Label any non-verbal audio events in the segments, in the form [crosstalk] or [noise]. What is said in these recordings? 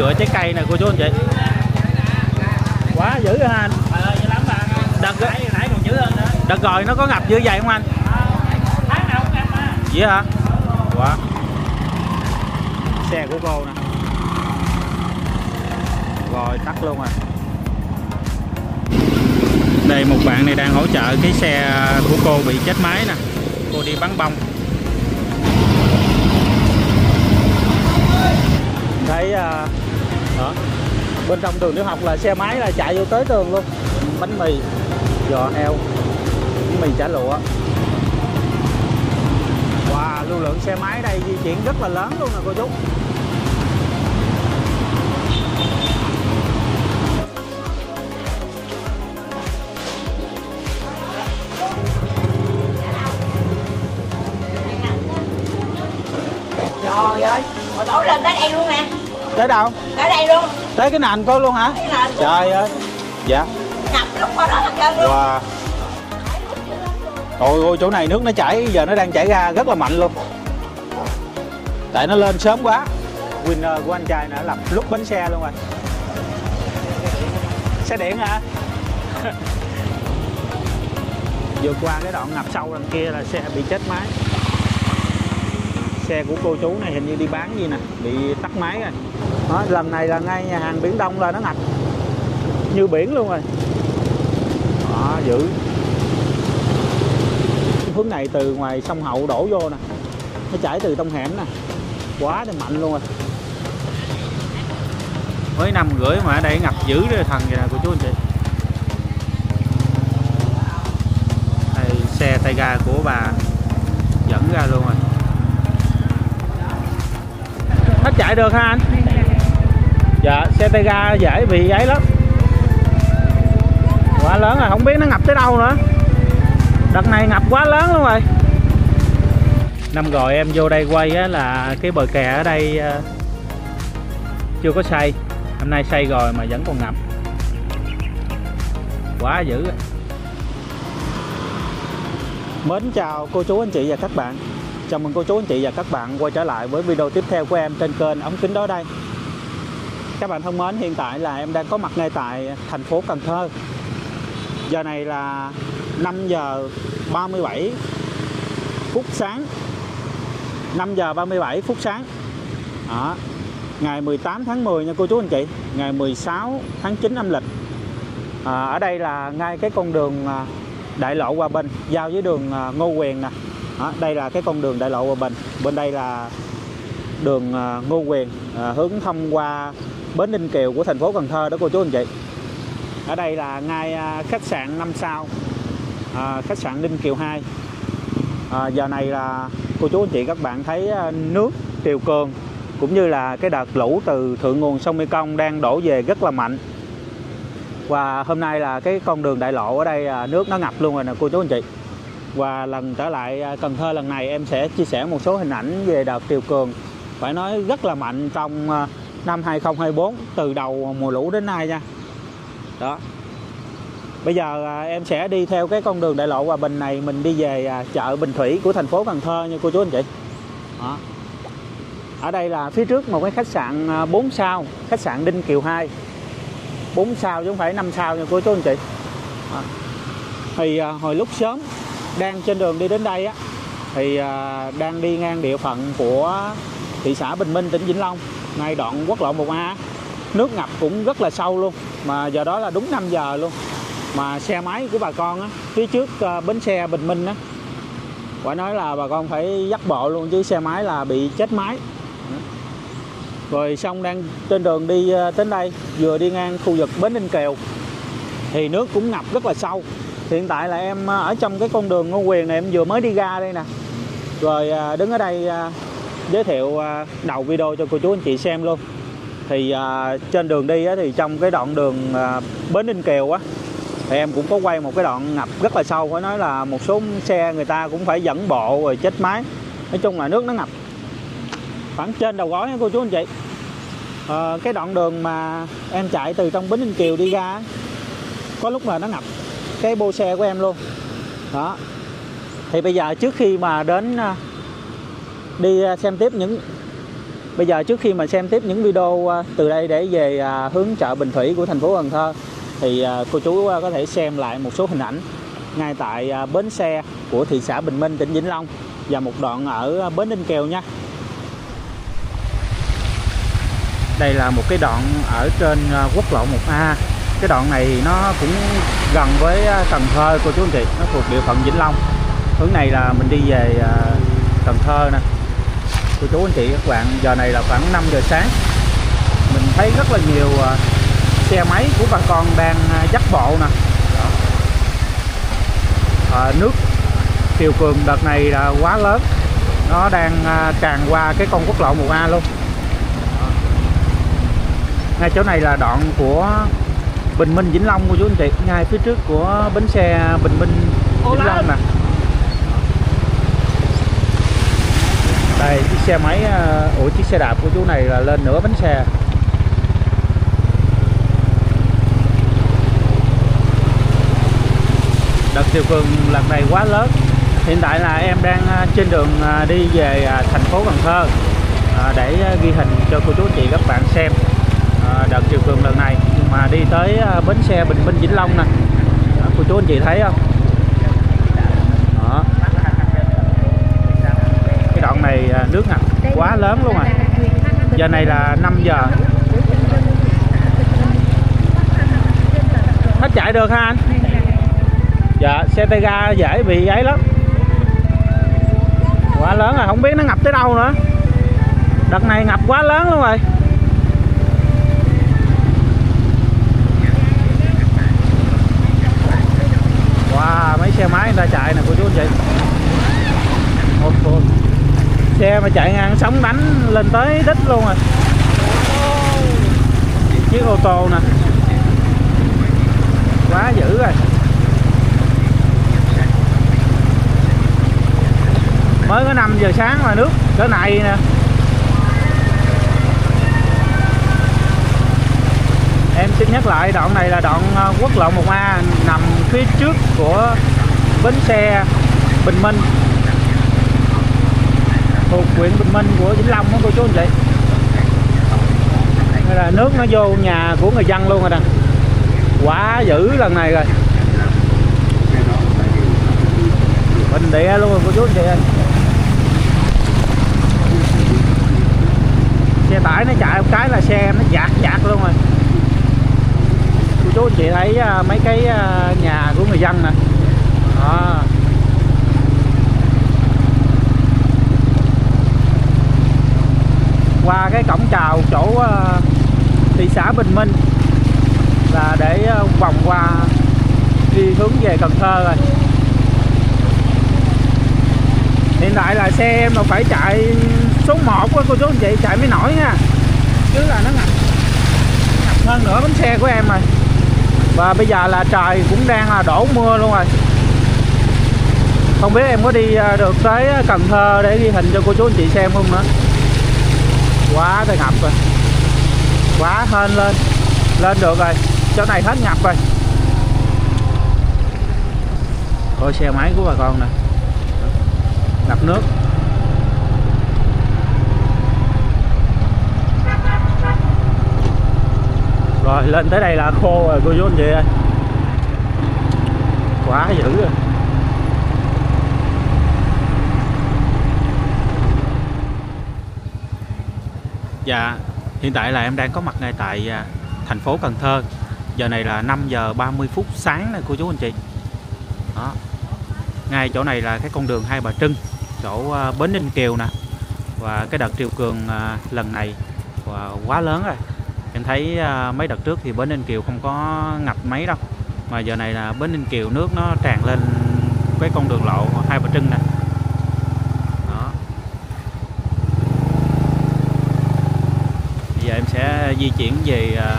chữa trái cây nè cô chú anh chị. Quá dữ hả anh. Ờ đợt, đợt rồi nó có ngập dữ vậy không anh? Tháng nào cũng ngập mà. Vậy hả? Quá. Xe của cô nè. Rồi tắt luôn rồi đây một bạn này đang hỗ trợ cái xe của cô bị chết máy nè. Cô đi bắn bông. Thấy à, đó. bên trong trường tiểu học là xe máy là chạy vô tới tường luôn bánh mì giò heo bánh mì chả lụa Wow, lưu lượng xe máy đây di chuyển rất là lớn luôn nè cô chú Trời ơi, hồi tối lên tới đây luôn nè Tới đâu? Tới đây luôn. Tới cái nền cô luôn hả? Nền. Trời ơi. Dạ. Ngập lúc qua đó hết trơn luôn. Wow. Ôi ôi chỗ này nước nó chảy giờ nó đang chảy ra rất là mạnh luôn. Tại nó lên sớm quá. Winner của anh trai nè lập lúc bánh xe luôn rồi. Xe điện hả? [laughs] Vượt qua cái đoạn ngập sâu đằng kia là xe bị chết máy. Xe của cô chú này hình như đi bán gì nè Bị tắt máy rồi đó, Lần này là ngay nhà hàng Biển Đông là nó ngập. Như biển luôn rồi. Đó, dữ. Hướng này từ ngoài sông Hậu đổ vô nè. Nó chảy từ trong hẻm nè. Quá thì mạnh luôn rồi. Mới năm rưỡi mà ở đây ngập dữ rồi thần vậy nè của chú anh chị. Đây xe tay ga của bà dẫn ra luôn rồi. Hết chạy được ha anh? Dạ xe tay ga dễ bị ấy lắm. Quá lớn rồi không biết nó ngập tới đâu nữa. Đợt này ngập quá lớn luôn rồi. Năm rồi em vô đây quay á, là cái bờ kè ở đây ờ, chưa có xây. Hôm nay xây rồi mà vẫn còn ngập. Quá dữ á. mến chào cô chú anh chị và các bạn. Chào mừng cô chú anh chị và các bạn quay trở lại với video tiếp theo của em trên kênh ống kính đó đây các bạn thân mến hiện tại là em đang có mặt ngay tại thành phố Cần Thơ. Giờ này là 5 giờ 37 phút sáng. 5 giờ 37 phút sáng. Đó. ngày 18 tháng 10 nha cô chú anh chị. Ngày 16 tháng 9 âm lịch. À, ở đây là ngay cái con đường à, đại lộ Hòa Bình giao với đường à, Ngô Quyền nè. Đó, đây là cái con đường đại lộ Hòa Bình. Bên đây là đường à, Ngô Quyền à, hướng thông qua bến Ninh Kiều của thành phố Cần Thơ đó cô chú anh chị. Ở đây là ngay à, khách sạn 5 sao à, khách sạn Ninh Kiều 2 à, giờ này là cô chú anh chị các bạn thấy à, nước triều cường cũng như là cái đợt lũ từ thượng nguồn sông Mekong đang đổ về rất là mạnh. Và hôm nay là cái con đường đại lộ ở đây à, nước nó ngập luôn rồi nè cô chú anh chị. Và lần trở lại Cần Thơ lần này em sẽ chia sẻ một số hình ảnh về đợt triều cường. Phải nói rất là mạnh trong năm 2024 từ đầu mùa lũ đến nay nha. Đó. Bây giờ à, em sẽ đi theo cái con đường đại lộ Hòa Bình này mình đi về à, chợ Bình Thủy của thành phố Cần Thơ nha cô chú anh chị. Đó. ở đây là phía trước một cái khách sạn à, 4 sao khách sạn Đinh Kiều 2 4 sao chứ không phải 5 sao nha cô chú anh chị. Đó. thì à, hồi lúc sớm đang trên đường đi đến đây á thì à, đang đi ngang địa phận của thị xã Bình Minh tỉnh Vĩnh Long ngay đoạn quốc lộ 1A nước ngập cũng rất là sâu luôn. Mà giờ đó là đúng 5 giờ luôn. Mà xe máy của bà con á, phía trước ờ, bến xe Bình Minh á phải nói là bà con phải dắt bộ luôn chứ xe máy là bị chết máy. Rồi xong đang trên đường đi ờ, đến đây, vừa đi ngang khu vực bến Ninh Kiều, thì nước cũng ngập rất là sâu. Hiện tại là em ờ, ở trong cái con đường Ngô Quyền này, em vừa mới đi ra đây nè. Rồi đứng ở đây giới thiệu à, đầu video cho cô chú anh chị xem luôn. Thì à, trên đường đi á, thì trong cái đoạn đường à, bến Ninh Kiều á thì em cũng có quay một cái đoạn ngập rất là sâu phải nói là một số xe người ta cũng phải dẫn bộ rồi chết máy. Nói chung là nước nó ngập. Khoảng trên đầu gối nha cô chú anh chị. À, cái đoạn đường mà em chạy từ trong bến Ninh Kiều đi ra có lúc là nó ngập cái bô xe của em luôn. Đó. Thì bây giờ trước khi mà đến à, đi à, xem tiếp những Bây giờ trước khi mà xem tiếp những video à, từ đây để về à, hướng chợ Bình Thủy của thành phố Cần Thơ thì cô chú có thể xem lại một số hình ảnh ngay tại bến xe của thị xã Bình Minh tỉnh Vĩnh Long và một đoạn ở bến Ninh Kiều nha. Đây là một cái đoạn ở trên quốc lộ 1A. Cái đoạn này thì nó cũng gần với Cần Thơ cô chú anh chị, nó thuộc địa phận Vĩnh Long. Hướng này là mình đi về Cần Thơ nè. Cô chú anh chị các bạn, giờ này là khoảng 5 giờ sáng. Mình thấy rất là nhiều à, xe máy của bà con đang à, dắt bộ nè. À, nước triều cường đợt này là quá lớn. Nó đang à, tràn qua cái con quốc lộ 1A luôn. ngay chỗ này là đoạn của Bình Minh Vĩnh Long cô chú anh chị ngay phía trước của bến xe Bình Minh Vĩnh Long nè đây, chiếc xe máy ờ, ủa, chiếc xe đạp của chú này là lên nửa bánh xe. Đợt chiều cường lần này quá lớn. Hiện tại là em đang ờ, trên đường ờ, đi về thành phố Cần Thơ để ghi hình cho cô chú chị các bạn xem đợt chiều cường lần này. Nhưng mà đi tới bến xe Bình Minh Vĩnh Long nè. Cô chú anh chị thấy không Đó. cái đoạn này à, nước ngập quá lớn luôn rồi giờ này là 5 giờ. Hết chạy được ha anh? Dạ xe tay ga dễ bị ấy lắm. Quá lớn rồi không biết nó ngập tới đâu nữa. Đợt này ngập quá lớn luôn rồi. Wow mấy xe máy người ta chạy nè cô chú anh chị. Ôi, ôi xe mà chạy ngang sóng đánh lên tới đích luôn rồi. Chiếc ô tô nè. Quá dữ rồi. Mới có 5 giờ sáng mà nước cỡ này nè. Em xin nhắc lại, đoạn này là đoạn ờ, quốc lộ 1A nằm phía trước của bến xe Bình Minh thuộc huyện Bình Minh của Vĩnh Long đó cô chú anh chị. Đây là nước nó vô nhà của người dân luôn rồi nè. Quá dữ lần này rồi. Bình địa luôn rồi, cô chú anh chị ơi. Xe tải nó chạy một cái là xe em nó dạt dạt luôn rồi. Cô chú anh chị thấy à, mấy cái à, nhà của người dân nè. Đó. Qua cái cổng chào chỗ ờ, thị xã Bình Minh là để ờ, vòng qua đi hướng về Cần Thơ rồi. Hiện tại là xe em là phải chạy số 1 của cô chú anh chị, chạy mới nổi nha. Chứ là nó ngập ngập hơn nữa bánh xe của em rồi. Và bây giờ là trời cũng đang là đổ mưa luôn rồi. Không biết em có đi ờ, được tới Cần Thơ để ghi hình cho cô chú anh chị xem không nữa quá tới ngập rồi. Quá hên lên. Lên được rồi. Chỗ này hết ngập rồi. Coi xe máy của bà con nè. Ngập nước. Rồi, lên tới đây là khô rồi, cô chú anh chị ơi. Quá dữ rồi. Dạ, hiện tại là em đang có mặt ngay tại à, thành phố Cần Thơ. Giờ này là 5 giờ 30 phút sáng này cô chú anh chị. Đó. Ngay chỗ này là cái con đường Hai Bà Trưng, chỗ à, bến Ninh Kiều nè. Và cái đợt triều cường à, lần này và quá lớn rồi. Em thấy mấy đợt trước thì bến Ninh Kiều không có ngập mấy đâu. Mà giờ này là bến Ninh Kiều nước nó tràn lên cái con đường lộ Hai Bà Trưng nè. Đó. Bây giờ em sẽ di chuyển về à,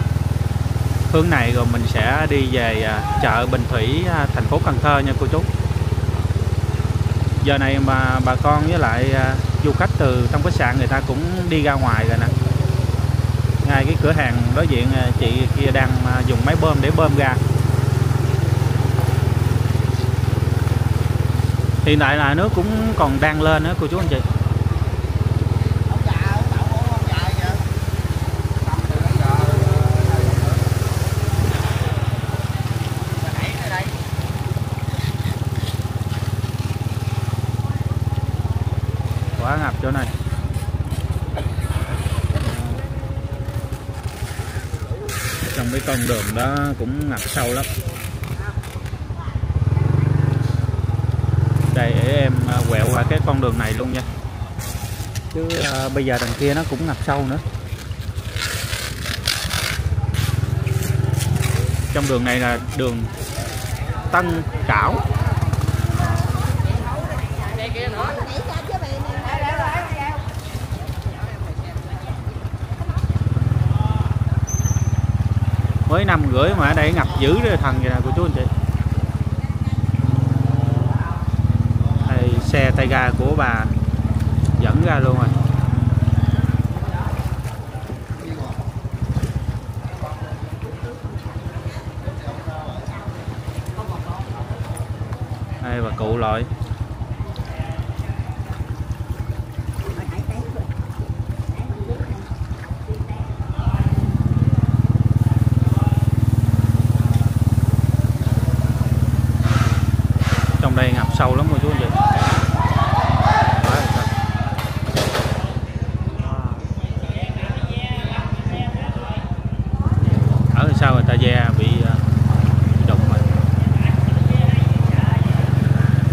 hướng này rồi mình sẽ đi về à, chợ Bình Thủy à, thành phố Cần Thơ nha cô chú. Giờ này mà bà con với lại du khách từ trong khách sạn người ta cũng đi ra ngoài rồi nè. Ngay cái cửa hàng đối diện chị kia đang dùng máy bơm để bơm ra. Hiện tại là nước cũng còn đang lên nữa cô chú anh chị. trong cái con đường đó cũng ngập sâu lắm. Đây để em à, quẹo qua cái con đường này luôn nha. Chứ à, bây giờ đằng kia nó cũng ngập sâu nữa. Trong đường này là đường Tân Cảo mới năm rưỡi mà ở đây ngập dữ rồi thần vậy nè cô chú anh chị đây, xe tay ga của bà dẫn ra luôn rồi đây, bà cụ loại trong đây ngập sâu lắm cô chú anh chị Quá là sâu. ở đằng sau người ta ve bị ờ, bị đụng rồi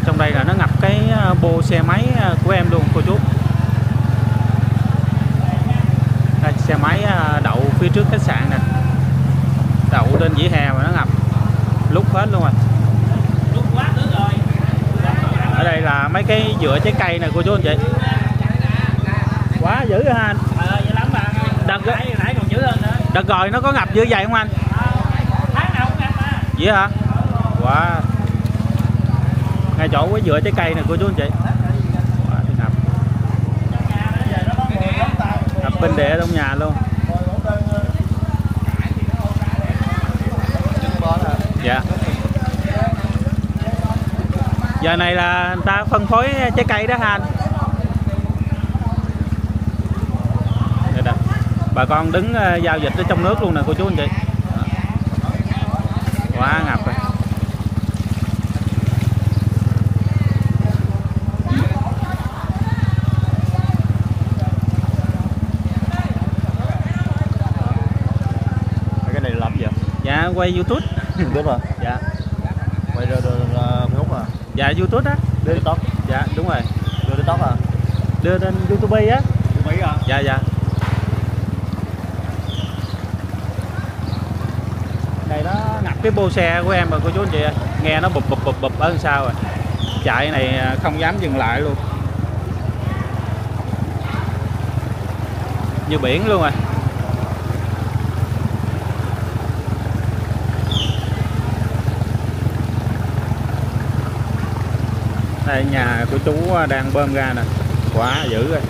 trong đây là nó ngập cái ờ, bô xe máy ờ, của em luôn cô chú đây, xe máy ờ, đậu phía trước khách sạn nè đậu trên vỉa hè mà nó ngập lúc hết luôn rồi Lúc quá nữa rồi. ở đây là mấy cái dựa trái cây nè cô chú anh chị. Quá dữ hả anh. Ờ, vậy lắm bạn. Đợt- nãy, nãy còn dữ hơn nữa. đợt rồi nó có ngập dữ vậy không anh? Tháng nào cũng ngập mà. vậy hả? Quá. Ngay chỗ cái dựa trái cây nè cô chú anh chị. Quá thì ngập. Ngập bên địa trong nhà luôn dạ giờ này là người ta phân phối trái cây đó ha anh Đây nè. bà con đứng ờ, giao dịch ở trong nước luôn nè cô chú anh chị quá ngập rồi cái này làm gì vậy? dạ quay youtube [laughs] Đúng rồi. dạ Quay ra rồi à? Dạ youtube á Đưa TikTok. dạ đúng rồi Đưa TikTok à? đưa lên youtube á Mỹ à? dạ dạ đây nó ngập cái bô xe của em mà cô chú anh chị ơi. nghe nó bụp bụp bụp bụp ở sau rồi chạy này à, không dám dừng lại luôn như biển luôn rồi đây nhà của chú ờ, đang bơm ra nè. Quá dữ rồi.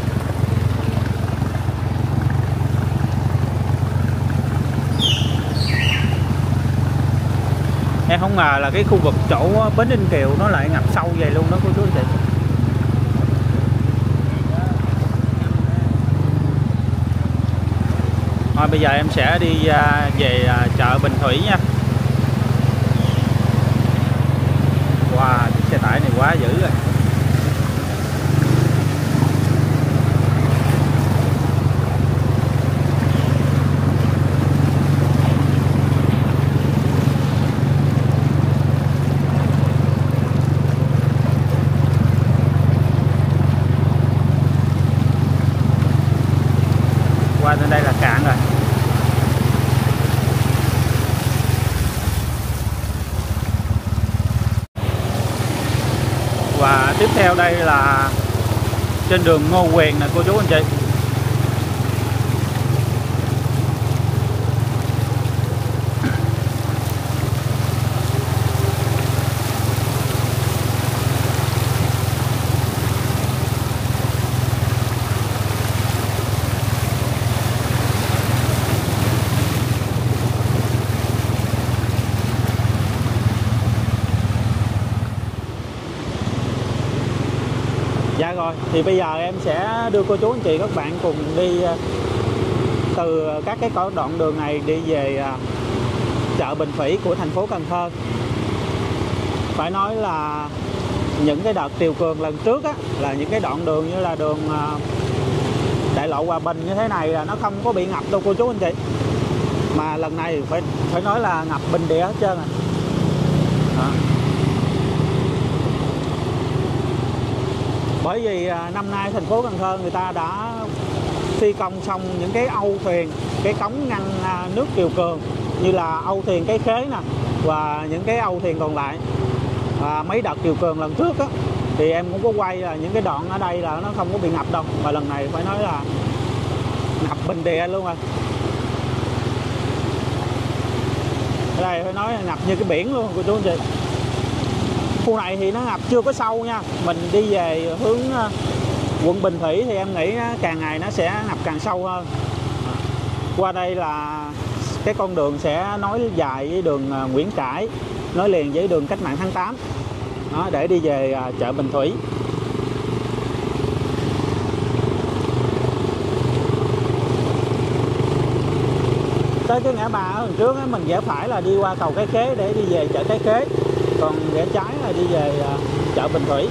Em không ngờ là cái khu vực chỗ ờ, bến Ninh Kiều nó lại ngập sâu vậy luôn đó, cô chú chị. Thôi, bây giờ em sẽ đi ờ, về chợ Bình Thủy nha wow chiếc xe tải này quá dữ rồi qua bên đây là cạn rồi và tiếp theo đây là trên đường Ngô Quyền nè cô chú anh chị Dạ rồi, thì bây giờ em sẽ đưa cô chú anh chị các bạn cùng đi ờ, từ các cái đoạn đường này đi về ờ, chợ Bình Phỉ của thành phố Cần Thơ. Phải nói là những cái đợt triều cường lần trước á, là những cái đoạn đường như là đường ờ, đại lộ Hòa Bình như thế này là nó không có bị ngập đâu cô chú anh chị. mà lần này phải phải nói là ngập bình địa hết trơn à bởi vì à, năm nay thành phố Cần Thơ người ta đã thi công xong những cái âu thuyền cái cống ngăn à, nước triều cường như là âu thuyền cái khế nè và những cái âu thuyền còn lại. À, mấy đợt triều cường lần trước á thì em cũng có quay là những cái đoạn ở đây là nó không có bị ngập đâu mà lần này phải nói là ngập bình địa luôn rồi. Ở đây phải nói là ngập như cái biển luôn cô chú anh chị khu này thì nó ngập chưa có sâu nha. Mình đi về hướng ờ, quận Bình Thủy thì em nghĩ ờ, càng ngày nó sẽ ngập càng sâu hơn. Qua đây là cái con đường sẽ nối dài với đường ờ, Nguyễn Trãi nối liền với đường cách mạng tháng 8 đó, để đi về chợ Bình Thủy. Tới cái ngã ba ở đằng trước ấy mình rẽ phải là đi qua cầu cái khế để đi về chợ cái khế còn rẽ trái là đi về à, chợ Bình Thủy.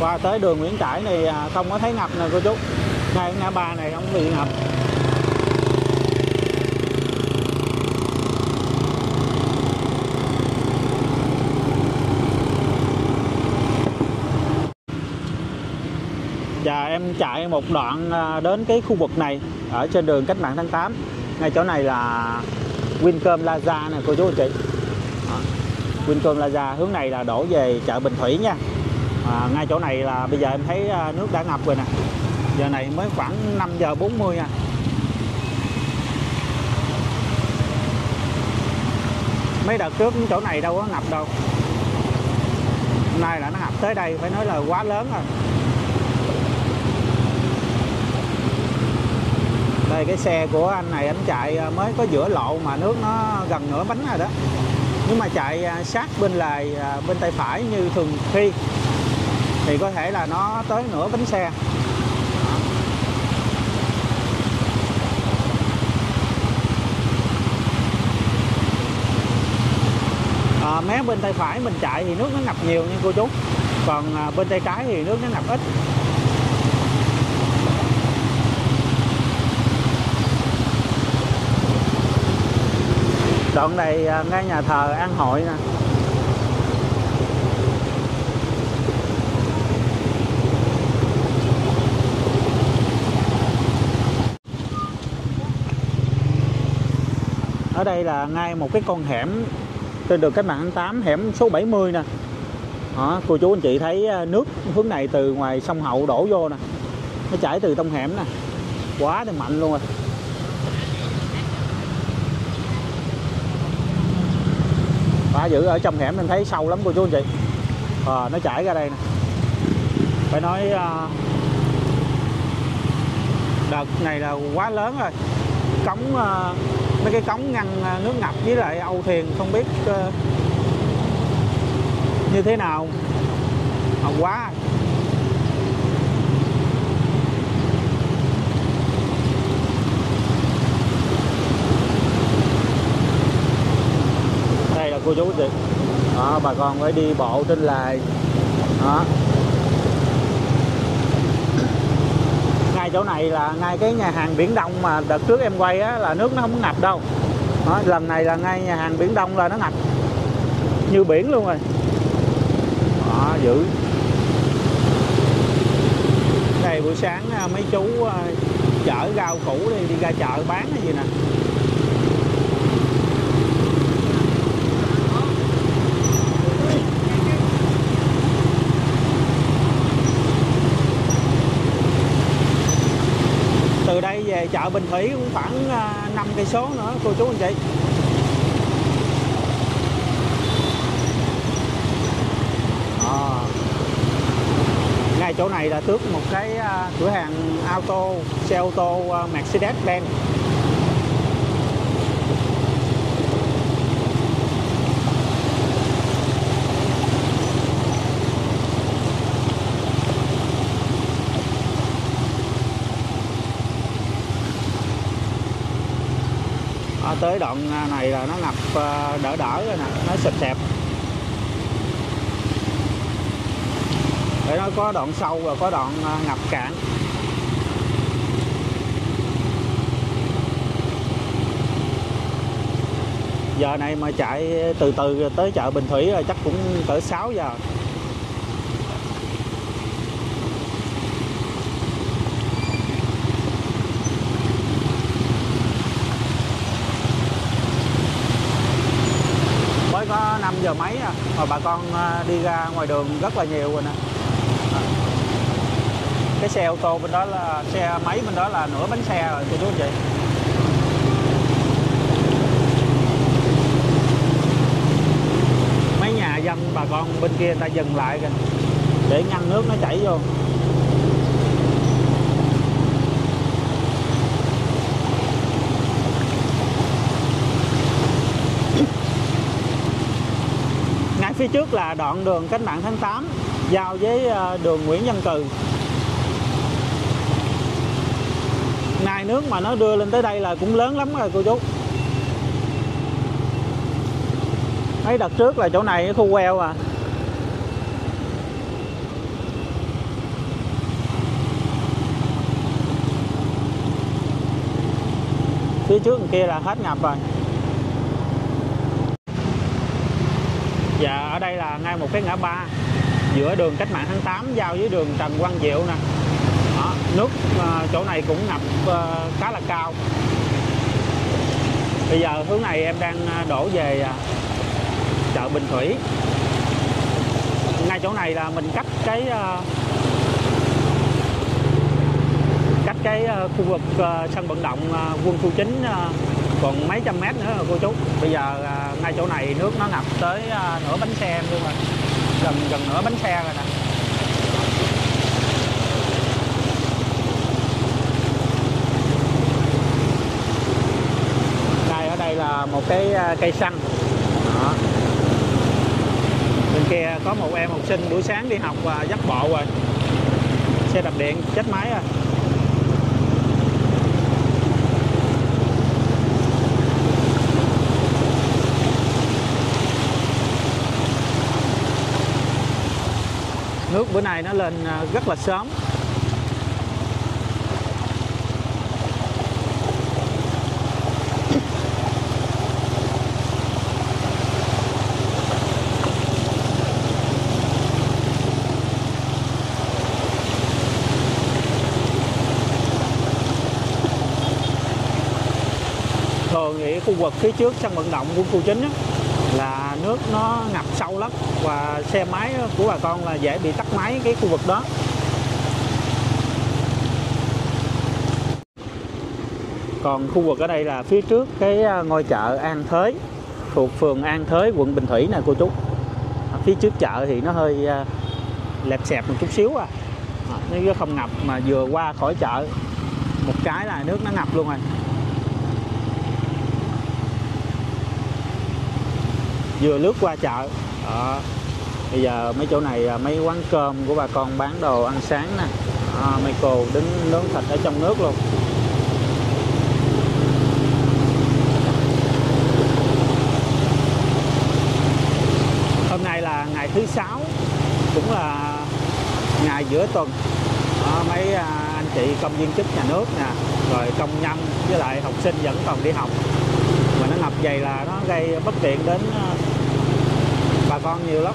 Qua tới đường Nguyễn Trãi này à, không có thấy ngập nè cô chú. Ngay ngã ba này không bị ngập và em chạy một đoạn à, đến cái khu vực này ở trên đường cách mạng tháng 8 ngay chỗ này là Wincom Plaza nè cô chú anh chị. Đó. Wincom Plaza hướng này là đổ về chợ Bình Thủy nha. À, ngay chỗ này là bây giờ em thấy à, nước đã ngập rồi nè. Giờ này mới khoảng 5 giờ 40 nha. Mấy đợt trước chỗ này đâu có ngập đâu. Hôm nay là nó ngập tới đây phải nói là quá lớn rồi. Đây cái xe của anh này anh chạy à, mới có giữa lộ mà nước nó gần nửa bánh rồi đó. Nếu mà chạy à, sát bên lề à, bên tay phải như thường khi thì có thể là nó tới nửa bánh xe. À, mé bên tay phải mình chạy thì nước nó ngập nhiều nha cô chú. Còn bên tay trái thì nước nó ngập ít. Đoạn này à, ngay nhà thờ An Hội nè. Ở đây là ngay một cái con hẻm trên đường cách mạng tháng 8 hẻm số 70 nè. Đó, cô chú anh chị thấy à, nước hướng này từ ngoài sông Hậu đổ vô nè. Nó chảy từ trong hẻm nè. Quá thì mạnh luôn rồi. Quá dữ ở trong hẻm em thấy sâu lắm cô chú anh chị. À, nó chảy ra đây nè. Phải nói à, đợt này là quá lớn rồi. Cống à, mấy cái cống ngăn nước ngập với lại âu thuyền không biết à, như thế nào. Mà quá. Cô chú chị. Đó, bà con phải đi bộ trên lề. Đó. Ngay chỗ này là ngay cái nhà hàng biển đông mà đợt trước em quay á là nước nó không ngập đâu. Đó, lần này là ngay nhà hàng biển đông là nó ngập. Như biển luôn rồi. Đó dữ. Đây buổi sáng à, mấy chú à, chở rau củ đi đi ra chợ bán hay gì nè từ đây về chợ Bình Thủy cũng khoảng à, 5 cây số nữa, cô chú anh chị À. ngay chỗ này là tước một cái à, cửa hàng auto, xe ô tô à, Mercedes-Benz tới đoạn à, này là nó ngập à, đỡ đỡ rồi nè, nó sụp sẹp. Để nó có đoạn sâu và có đoạn à, ngập cạn. Giờ này mà chạy từ từ tới chợ Bình Thủy là chắc cũng cỡ 6 giờ mới có 5 giờ mấy à? Mà bà con à, đi ra ngoài đường rất là nhiều rồi nè. Cái xe ô tô bên đó là, xe máy bên đó là nửa bánh xe rồi cô chú anh chị. Mấy nhà dân, bà con bên kia người ta dừng lại kìa, để ngăn nước nó chảy vô. Phía trước là đoạn đường cách mạng tháng 8 giao với ờ, đường Nguyễn Văn Cừ. Nai nước mà nó đưa lên tới đây là cũng lớn lắm rồi, cô chú. Mấy đợt trước là chỗ này, cái khu queo à. Phía trước kia là hết ngập rồi Dạ ở đây là ngay một cái ngã ba. Giữa đường cách mạng tháng 8 giao với đường Trần Quang Diệu nè. Đó, nước ờ, chỗ này cũng ngập ờ, khá là cao. Bây giờ hướng này em đang ờ, đổ về chợ Bình Thủy. Ngay chỗ này là mình cách cái ờ, cách cái khu vực sân vận động quân khu chính còn mấy trăm mét nữa rồi, cô chú. Bây giờ à, ngay chỗ này nước nó ngập tới à, nửa bánh xe luôn rồi. Gần gần nửa bánh xe rồi nè. Đây, ở đây là một cái à, cây xăng. Đó. bên kia có một em học sinh buổi sáng đi học và dắt bộ rồi. Xe đạp điện chết máy rồi. Nước bữa nay nó lên à, rất là sớm. Thường thì khu vực phía trước sân vận động quân khu chính á, nước nó ngập sâu lắm. Và xe máy của bà con là dễ bị tắt máy cái khu vực đó. Còn khu vực ở đây là phía trước cái à, ngôi chợ An Thới thuộc phường An Thới quận Bình Thủy nè cô chú. Ở phía trước chợ thì nó hơi à, lẹp xẹp một chút xíu à. À, nó không ngập mà vừa qua khỏi chợ một cái là nước nó ngập luôn rồi. Vừa lướt qua chợ. Đó. bây giờ mấy chỗ này à, mấy quán cơm của bà con bán đồ ăn sáng nè. À, mấy cô đứng nướng thịt ở trong nước luôn. Hôm nay là ngày thứ sáu cũng là ngày giữa tuần. Đó, mấy à, anh chị công viên chức nhà nước nè rồi công nhân với lại học sinh vẫn còn đi học. Mà nó ngập dày là nó gây bất tiện đến à, con nhiều lắm.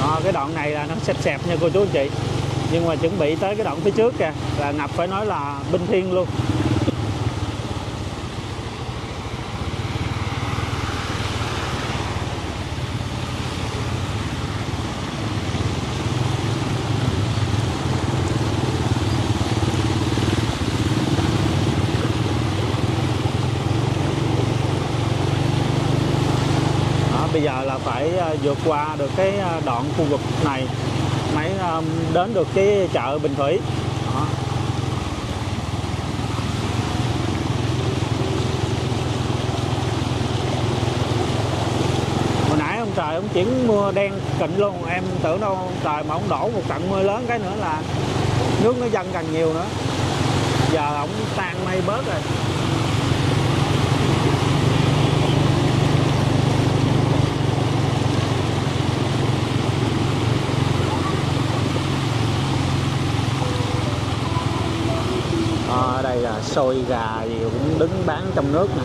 Đó, cái đoạn này là nó sẹp sẹp nha cô chú anh chị. Nhưng mà chuẩn bị tới cái đoạn phía trước kìa là ngập phải nói là binh thiên luôn. Bây giờ là phải ờ, vượt qua được cái ờ, đoạn khu vực này mới ờ, đến được cái chợ Bình Thủy. Đó. hồi nãy ông trời ông chuyển mưa đen kịnh luôn, em tưởng đâu ông trời mà ông đổ một trận mưa lớn cái nữa là nước nó dâng càng nhiều nữa. Giờ ổng tan mây bớt rồi Ờ, đây là xôi gà gì cũng đứng bán trong nước nè.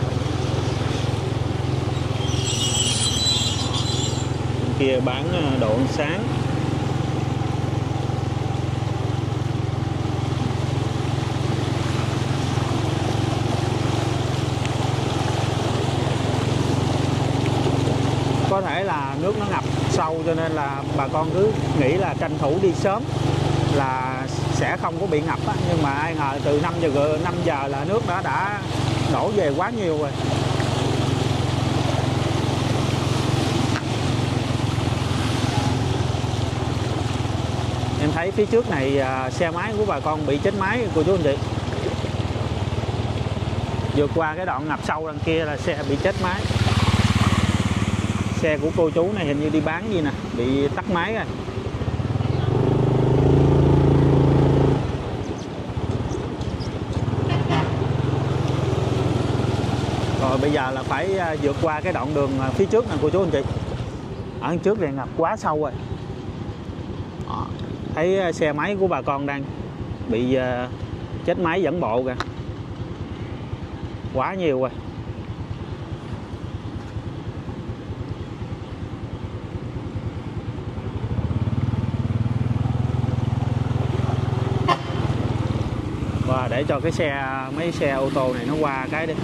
Kia bán à, đồ ăn sáng. Có thể là nước nó ngập sâu cho nên là bà con cứ nghĩ là tranh thủ đi sớm là sẽ không có bị ngập á. nhưng mà ai ngờ từ 5 giờ 5 giờ là nước đã đã đổ về quá nhiều rồi. Em thấy phía trước này à, xe máy của bà con bị chết máy cô chú anh chị. Vượt qua cái đoạn ngập sâu đằng kia là xe bị chết máy. Xe của cô chú này hình như đi bán gì nè bị tắt máy rồi. Bây giờ là phải à, vượt qua cái đoạn đường à, phía trước nè, cô chú anh chị. Ở trước này ngập quá sâu rồi. Đó. thấy à, xe máy của bà con đang bị chết máy dẫn bộ kìa. Quá nhiều rồi. Và để cho cái xe mấy xe ô tô này nó qua cái đi.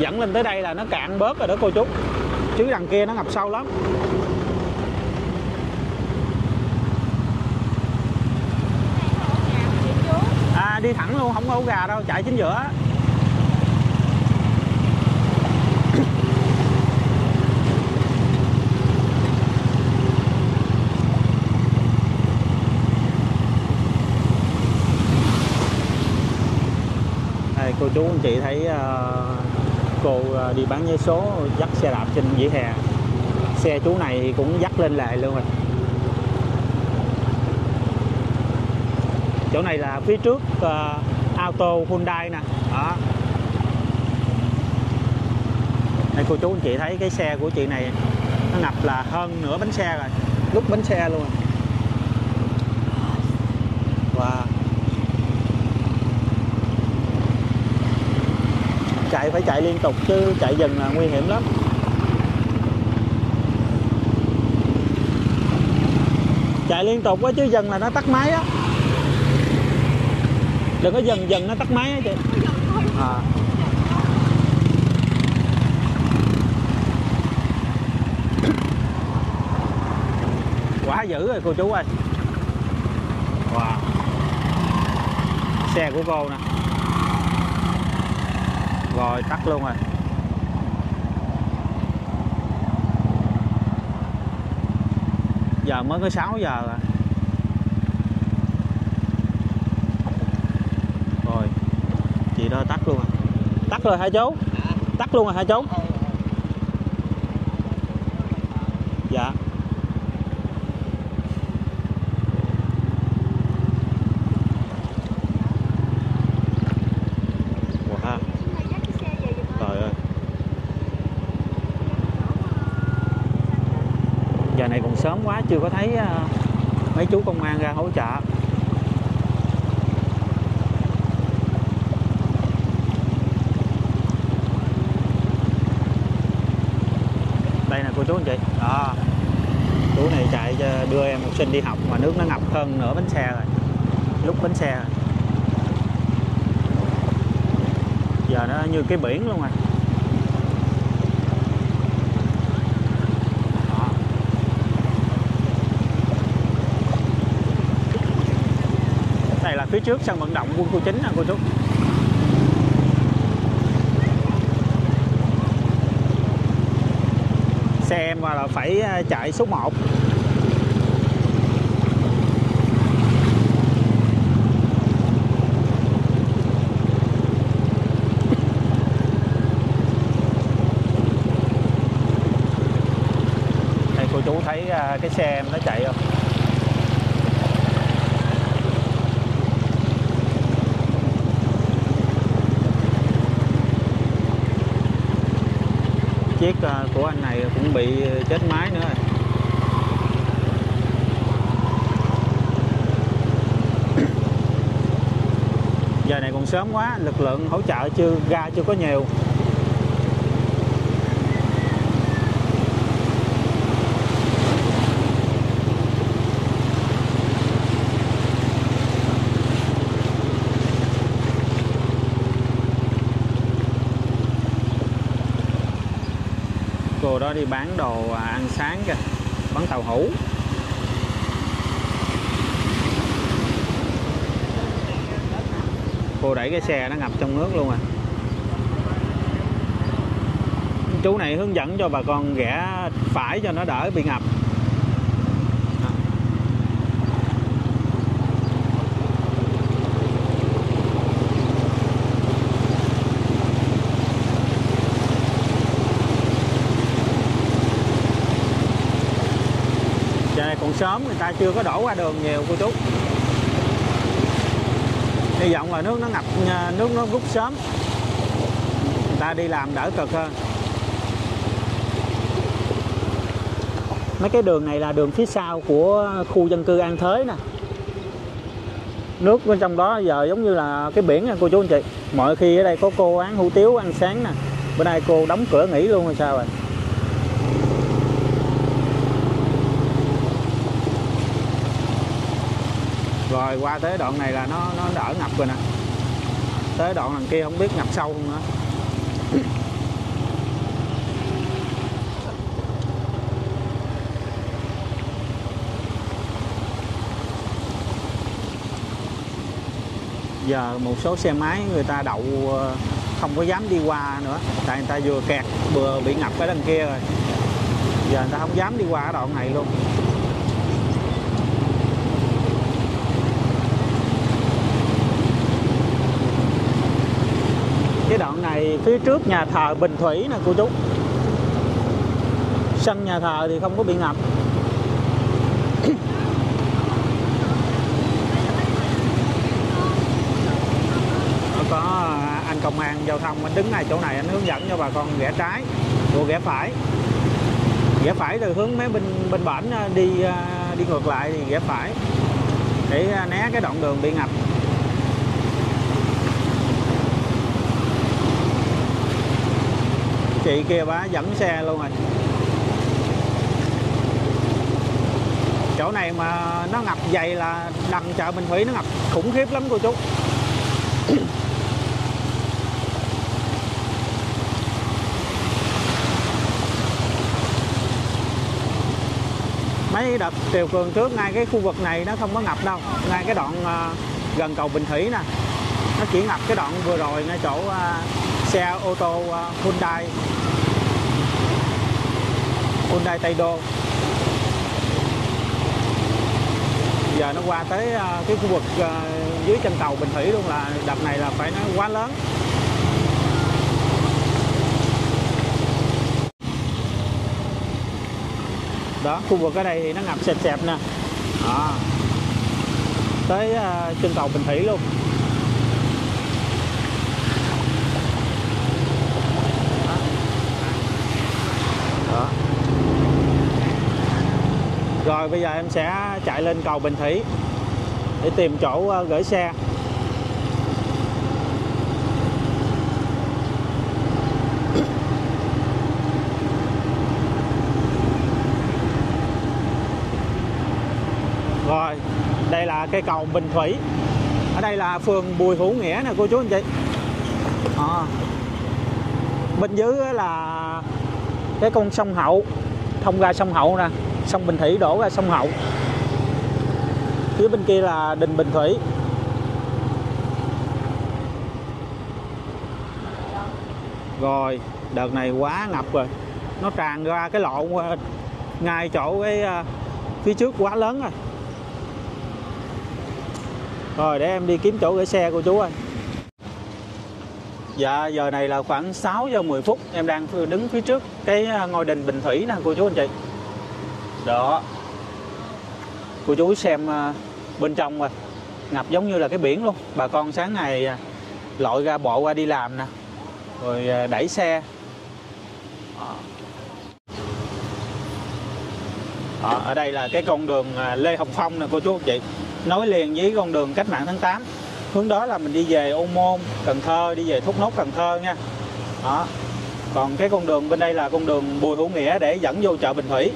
Dẫn lên tới đây là nó cạn bớt rồi đó cô chú. Chứ đằng kia nó ngập sâu lắm. À đi thẳng luôn không có ổ gà đâu chạy chính giữa. Cô chú anh chị thấy uh, cô ờ, đi bán vé số dắt xe đạp trên vỉa hè. Xe chú này cũng dắt lên lề luôn rồi. Chỗ này là phía trước uh, auto Hyundai nè. Đó. Đây cô chú anh chị thấy cái xe của chị này nó ngập là hơn nửa bánh xe rồi. Lúc bánh xe luôn. rồi. wow chạy, phải chạy liên tục chứ chạy dần là nguy hiểm lắm. Chạy liên tục quá chứ dần là nó tắt máy á. Đừng có dần dần nó tắt máy á chị. À. quá dữ rồi cô chú ơi. Wow. Xe của cô nè rồi tắt luôn rồi. Giờ mới có 6 giờ rồi. Rồi chị đó tắt luôn rồi. Tắt rồi hả chú? Tắt luôn rồi hả chú dạ wow trời ơi giờ này còn sớm quá chưa có thấy ờ, mấy chú công an ra hỗ trợ. Đây nè cô chú anh chị. Đó. Chú này chạy đưa em học sinh đi học mà nước nó ngập hơn nửa bánh xe rồi. Lúc bánh xe rồi. Giờ nó như cái biển luôn rồi Đó. đây là phía trước sân vận động quân khu 9 nè, cô chú. Xe em là phải à, chạy số 1 đây cô chú thấy ờ, cái xe em nó chạy không chiếc à, của anh này cũng bị chết máy nữa rồi. giờ này còn sớm quá, lực lượng hỗ trợ chưa, ga chưa có nhiều đi bán đồ à, ăn sáng kìa bán tàu hũ cô đẩy cái xe nó ngập trong nước luôn à. Chú này hướng dẫn cho bà con rẽ phải cho nó đỡ bị ngập. Sớm, người ta chưa có đổ qua đường nhiều, cô chú. Hy vọng là nước nó ngập à, nước nó rút sớm. Người ta đi làm đỡ cực hơn. Mấy cái đường này là đường phía sau của khu dân cư An Thới nè. Nước bên trong đó giờ giống như là cái biển nha, cô chú anh chị. Mọi khi ở đây có cô bán hủ tiếu ăn sáng nè. Bữa nay cô đóng cửa nghỉ luôn hay sao rồi? Rồi qua tới đoạn này là nó nó đỡ ngập rồi nè. Tới đoạn đằng kia không biết ngập sâu không nữa. Giờ một số xe máy người ta đậu ờ, không có dám đi qua nữa. Tại người ta vừa kẹt, vừa bị ngập cái đằng kia rồi. Giờ người ta không dám đi qua cái đoạn này luôn cái đoạn này phía trước nhà thờ Bình Thủy nè, cô chú. Sân nhà thờ thì không có bị ngập. Có à, anh công an giao thông, anh đứng ngay chỗ này, anh hướng dẫn cho bà con rẽ trái rồi rẽ phải. Rẽ phải từ hướng mấy bên bên bển à, đi à, đi ngược lại thì rẽ phải. Để né cái đoạn đường bị ngập. Chị kia bá dẫn xe luôn rồi. Chỗ này mà nó ngập dày là đằng chợ Bình Thủy nó ngập khủng khiếp lắm cô chú. [coughs] Mấy đợt triều cường trước ngay cái khu vực này nó không có ngập đâu. Ngay cái đoạn uh, gần cầu Bình Thủy nè. Nó chỉ ngập cái đoạn vừa rồi ngay chỗ uh, xe ô tô uh, Hyundai. Hyundai Taido giờ nó qua tới à, cái khu vực à, dưới chân cầu Bình Thủy luôn là đập này là phải nó quá lớn. Đó, khu vực ở đây thì nó ngập sẹp sẹp nè. Đó. tới à, chân cầu Bình Thủy luôn. Rồi, bây giờ em sẽ chạy lên cầu Bình Thủy để tìm chỗ ờ, gửi xe. Rồi, đây là cây cầu Bình Thủy. Ở đây là phường Bùi Hữu Nghĩa nè, cô chú anh chị. À. bên dưới là cái con sông Hậu, thông ra sông Hậu nè sông Bình Thủy đổ ra sông Hậu. Phía bên kia là đình Bình Thủy. Rồi, đợt này quá ngập rồi. Nó tràn ra cái lộ ngay chỗ cái à, phía trước quá lớn rồi. Rồi, để em đi kiếm chỗ gửi xe của chú ơi. Dạ giờ này là khoảng 6 giờ 10 phút. Em đang đứng phía trước cái à, ngôi đình Bình Thủy nè, cô chú anh chị đó. Cô chú xem ờ, bên trong rồi ngập giống như là cái biển luôn. Bà con sáng ngày ờ, lội ra bộ qua đi làm nè. Rồi ờ, đẩy xe. Ở đây là cái con đường Lê Hồng Phong nè, cô chú, chị. Nối liền với con đường cách mạng tháng 8 hướng đó là mình đi về Ô Môn, Cần Thơ, đi về Thốt Nốt, Cần Thơ nha. Đó. còn cái con đường bên đây là con đường Bùi Hữu Nghĩa để dẫn vô chợ Bình Thủy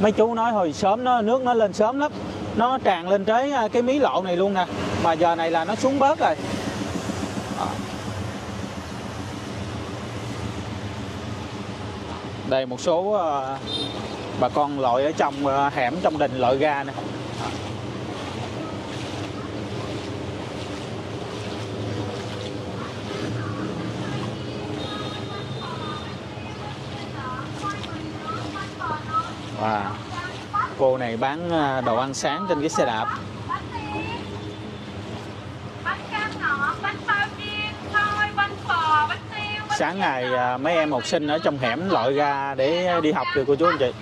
mấy chú nói hồi sớm nó nước nó lên sớm lắm. Nó tràn lên tới à, cái mí lộ này luôn nè. Mà giờ này là nó xuống bớt rồi. Đây một số à, bà con lội ở trong à, hẻm trong đình lội ga nè. Và Cô này bán à, đồ ăn sáng trên cái xe đạp Sáng ngày à, mấy em học sinh ở trong hẻm lội ra để đi học được cô chú anh chị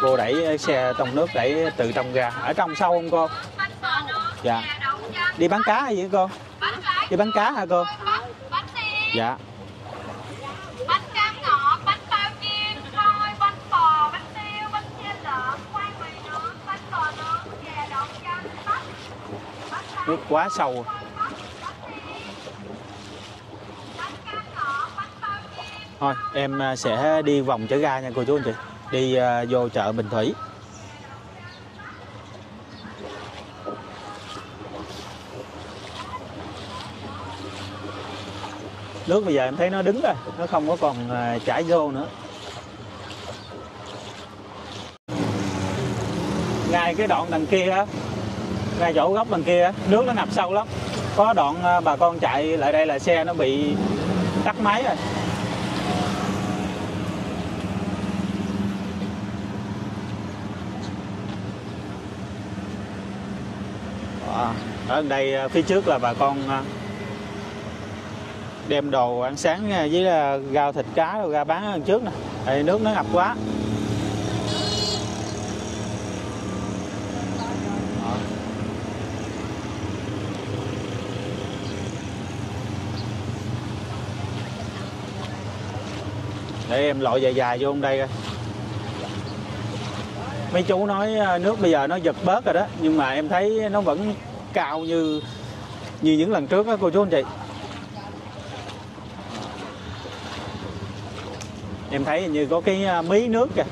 Cô đẩy xe trong nước đẩy từ trong ra Ở trong sâu không cô? Dạ. Đi bán cá hay gì cô? Đi bán cá hả cô? xôi bắp, bánh tiêm, Dạ. Bánh cam ngọt, bánh bao chiên, xôi, bánh bò, bánh tiêu, bánh chiên lợn, khoai mì nướng, bánh bò nướng, chè đậu chanh, bánh Nước quá sâu Thôi em à, sẽ đi vòng chở ga nha cô chú anh chị. Đi à, vô chợ Bình Thủy Nước bây giờ em thấy nó đứng rồi Nó không có còn à, chảy vô nữa. Ngay cái đoạn đằng kia á ngay chỗ góc đằng kia á, nước nó ngập sâu lắm. Có đoạn à, bà con chạy lại đây là xe nó bị tắt máy rồi. Ở đây à, phía trước là bà con đem đồ ăn sáng à, với à, rau thịt cá rồi ra bán lần trước nè. Đây nước nó ngập quá. Để em lội dài dài vô trong đây coi. Mấy chú nói à, nước bây giờ nó giật bớt rồi đó, nhưng mà em thấy nó vẫn cao như như những lần trước đó cô chú anh chị. Em thấy như có cái à, mí nước kìa.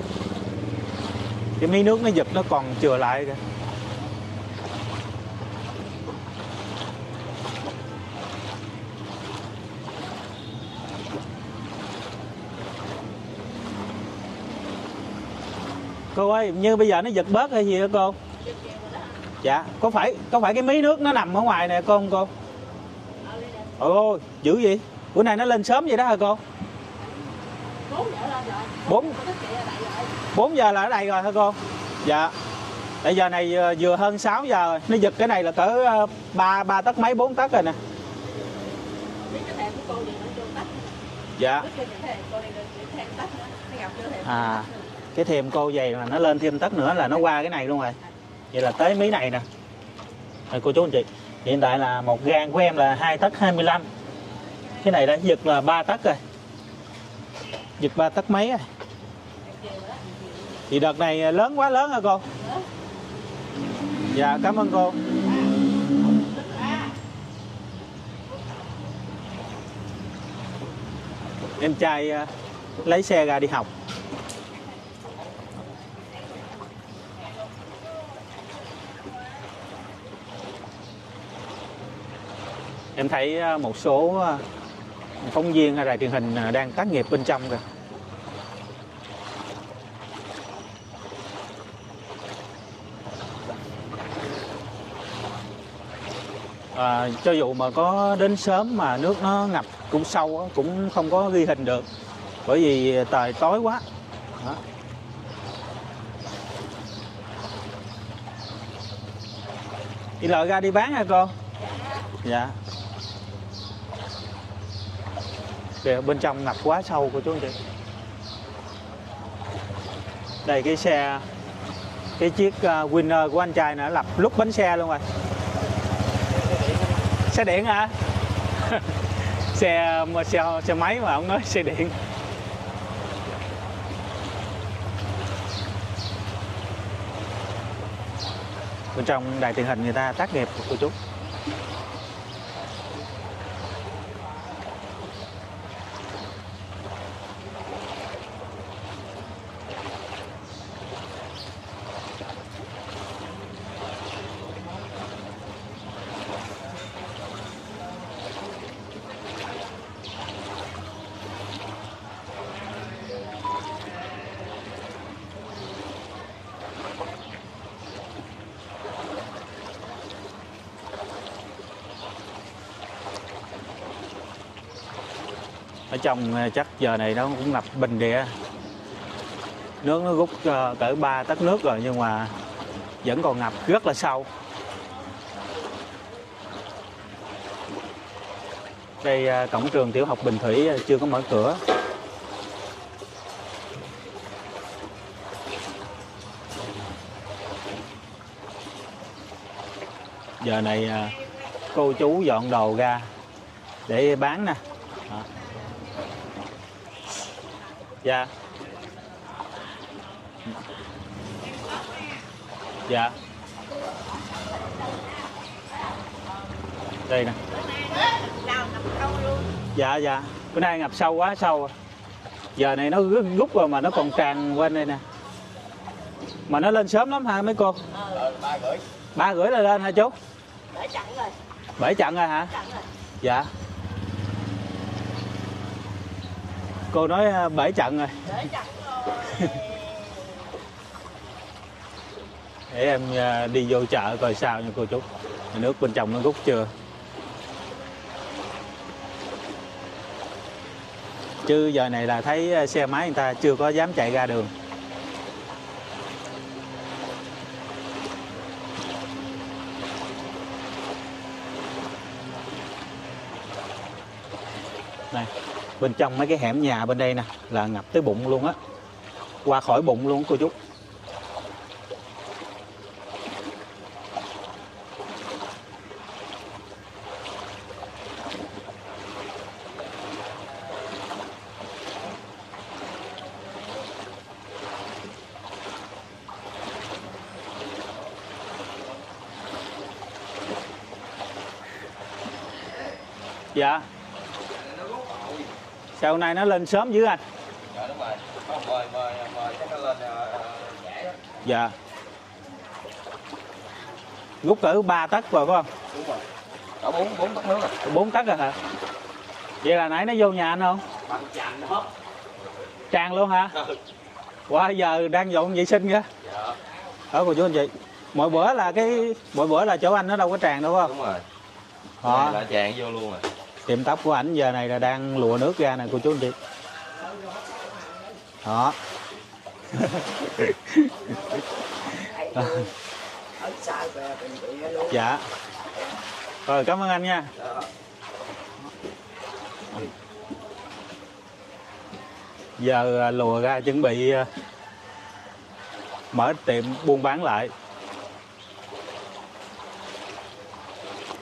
Cái mí nước nó giật nó còn chừa lại kìa. Cô ơi, như bây giờ nó giật bớt hay gì hả cô? Dạ có phải có phải cái mí nước nó nằm ở ngoài nè cô không cô? Ôi, dữ gì bữa nay nó lên sớm vậy đó hả cô? Bốn. Bốn giờ là ở đây rồi hả cô? Dạ. Tại giờ này ờ, vừa hơn 6 giờ rồi. Nó giật cái này là cỡ ờ, ba ba tấc mấy bốn tấc rồi nè. Dạ. À cái thêm cô vậy là nó lên thêm tấc nữa là nó qua cái này luôn rồi. Vậy là tới mí này nè. Rồi cô chú anh chị hiện tại là một gan của em là hai tấc 25 cái này đã giật là ba tấc rồi giật ba tấc mấy rồi thì đợt này à, lớn quá lớn hả cô? Dạ cảm ơn cô. Em trai à, lấy xe ra đi học. Em thấy à, một số phóng viên hay đài truyền hình à, đang tác nghiệp bên trong kìa. À, cho dù mà có đến sớm mà nước nó ngập cũng sâu cũng không có ghi hình được bởi vì trời tối quá. Đó. đi lội ra đi bán hả cô? Dạ kìa bên trong ngập quá sâu của chú anh chị. Đây cái xe cái chiếc uh, winner của anh trai nữa lập lúc bánh xe luôn rồi. Xe điện hả? [laughs] Xe xe xe máy mà ông nói xe điện. Bên trong đài truyền hình người ta tác nghiệp của chú. Trong ờ, chắc giờ này nó cũng ngập bình địa nước nó rút ờ, cỡ 3 tấc nước rồi nhưng mà vẫn còn ngập rất là sâu. Đây ờ, cổng trường tiểu học Bình Thủy chưa có mở cửa. Giờ này cô chú dọn đồ ra để bán nè Đó dạ. Dạ. Đây nè. Dạ dạ. Bữa nay ngập sâu quá sâu giờ này nó rút- rồi mà nó còn tràn quanh đây nè. Mà nó lên sớm lắm hả mấy cô? Ba rưỡi. Là lên hả chú? Để chặn rồi. Bảy trận rồi hả? Chặn dạ cô nói ờ, bảy trận rồi. Để chặn rồi để em ờ, đi vô chợ coi sao nha cô chú. Nước bên trong nó rút chưa? Chứ giờ này là thấy ờ, xe máy người ta chưa có dám chạy ra đường này bên trong mấy cái hẻm nhà bên đây nè, là ngập tới bụng luôn á. Qua khỏi bụng luôn, cô chú dạ sao hôm nay nó lên sớm dữ anh Dạ đúng rồi. Mời mời mời chắc nó lên ờ, nhảy đó. dạ rút cỡ 3 tấc rồi phải không Đúng rồi. Có bốn bốn tấc nước rồi. 4 tấc rồi hả vậy là nãy nó vô nhà anh không Bằng chành hết. tràn luôn hả qua giờ đang dọn vệ sinh kìa Dạ. đó cô chú anh chị mỗi bữa là cái mỗi bữa là chỗ anh nó đâu có tràn đâu phải không Đúng rồi. Này là tràn vô luôn rồi. Tiệm tóc của ảnh giờ này là đang lùa nước ra nè cô chú anh chị. Đó. [laughs] Dạ. Rồi cảm ơn anh nha. Giờ à, lùa ra chuẩn bị à, mở tiệm buôn bán lại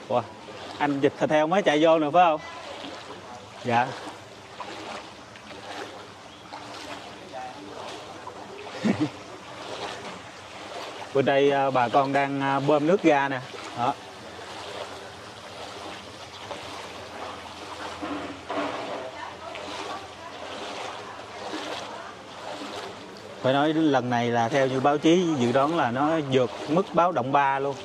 Ủa, anh dịch theo mới chạy vô nữa phải không? Dạ. [laughs] Bên đây à, bà con đang à, bơm nước ra nè. Đó. Phải nói lần này là theo như báo chí dự đoán là nó vượt mức báo động 3 luôn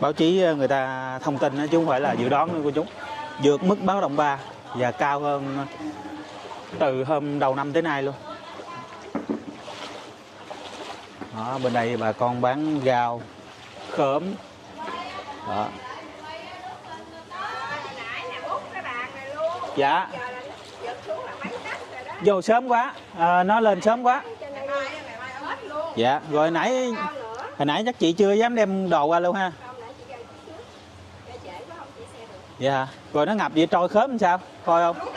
báo chí ờ, người ta thông tin đó, chứ không phải là dự đoán nữa của chúng. Vượt mức báo động 3 và cao hơn ờ, từ hôm đầu năm tới nay luôn. Đó, bên đây bà con bán rau khóm. Đó. dạ. Vô sớm quá. À, nó lên sớm quá. Dạ rồi nãy hồi nãy chắc chị chưa dám đem đồ qua luôn ha dạ. Hả? rồi nó ngập vậy trôi khóm làm sao? Coi không?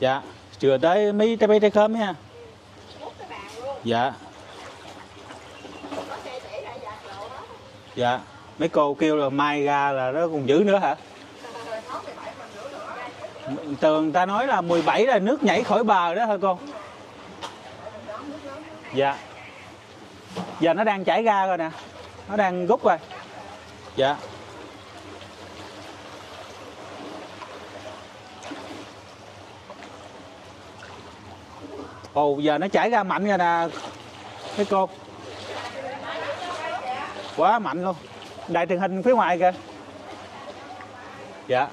Dạ. Chừa tới mấy trái mấy trái khóm ha dạ. Dạ. Mấy cô kêu là mai ra là nó còn giữ nữa hả? Tường ta nói là 17 là nước nhảy khỏi bờ đó hả cô? Dạ. Giờ nó đang chảy ra rồi nè. Nó đang rút rồi. Dạ ồ, giờ nó chảy ra mạnh rồi nè. Cái cô quá mạnh luôn. Đài truyền hình phía ngoài kìa. Dạ.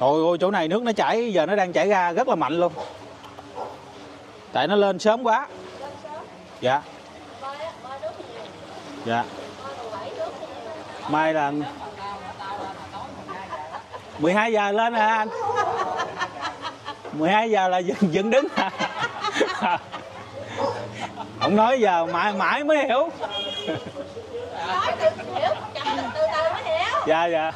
Trời ơi, chỗ này nước nó chảy, giờ nó đang chảy ra rất là mạnh luôn. Tại nó lên sớm quá. Dạ. Dạ. Mai là 12 giờ lên hả anh? 12 giờ là dừng, dừng đứng. Hả ông nói giờ mãi mãi mới hiểu. Nói từ hiểu chậm từ từ mới hiểu dạ dạ.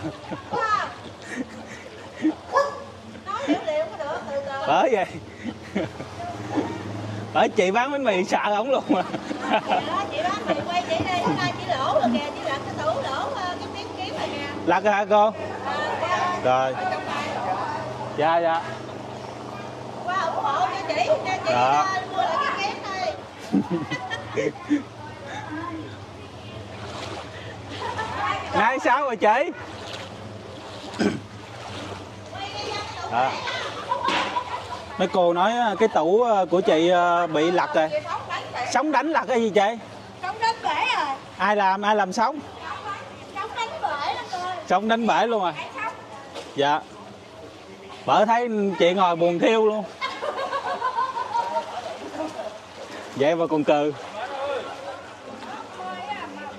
Nói hiểu liệu có được từ từ bởi vậy. Bởi chị bán bánh mì sợ ổng luôn. Mà Dạ đó, chị bán mì quay chị đây hôm nay chị lỗ rồi kìa chị lật cái tủ lỗ cái tiếng kiếm rồi kìa lật hả cô? À, rồi. Ở trong này dạ dạ qua ủng hộ cho chị cho chị Dạ. ờ, mua lại cái kiếm này [laughs] nay sao rồi chị? À. mấy cô nói ờ, cái tủ ờ, của chị bị lật rồi. Sống đánh lật cái gì chị? Sống đánh bể rồi ai làm ai làm sống? Sống đánh bể đó coi sống đánh bể luôn rồi sống? Dạ bởi thấy chị ngồi buồn thiêu luôn. Vậy mà còn cừ.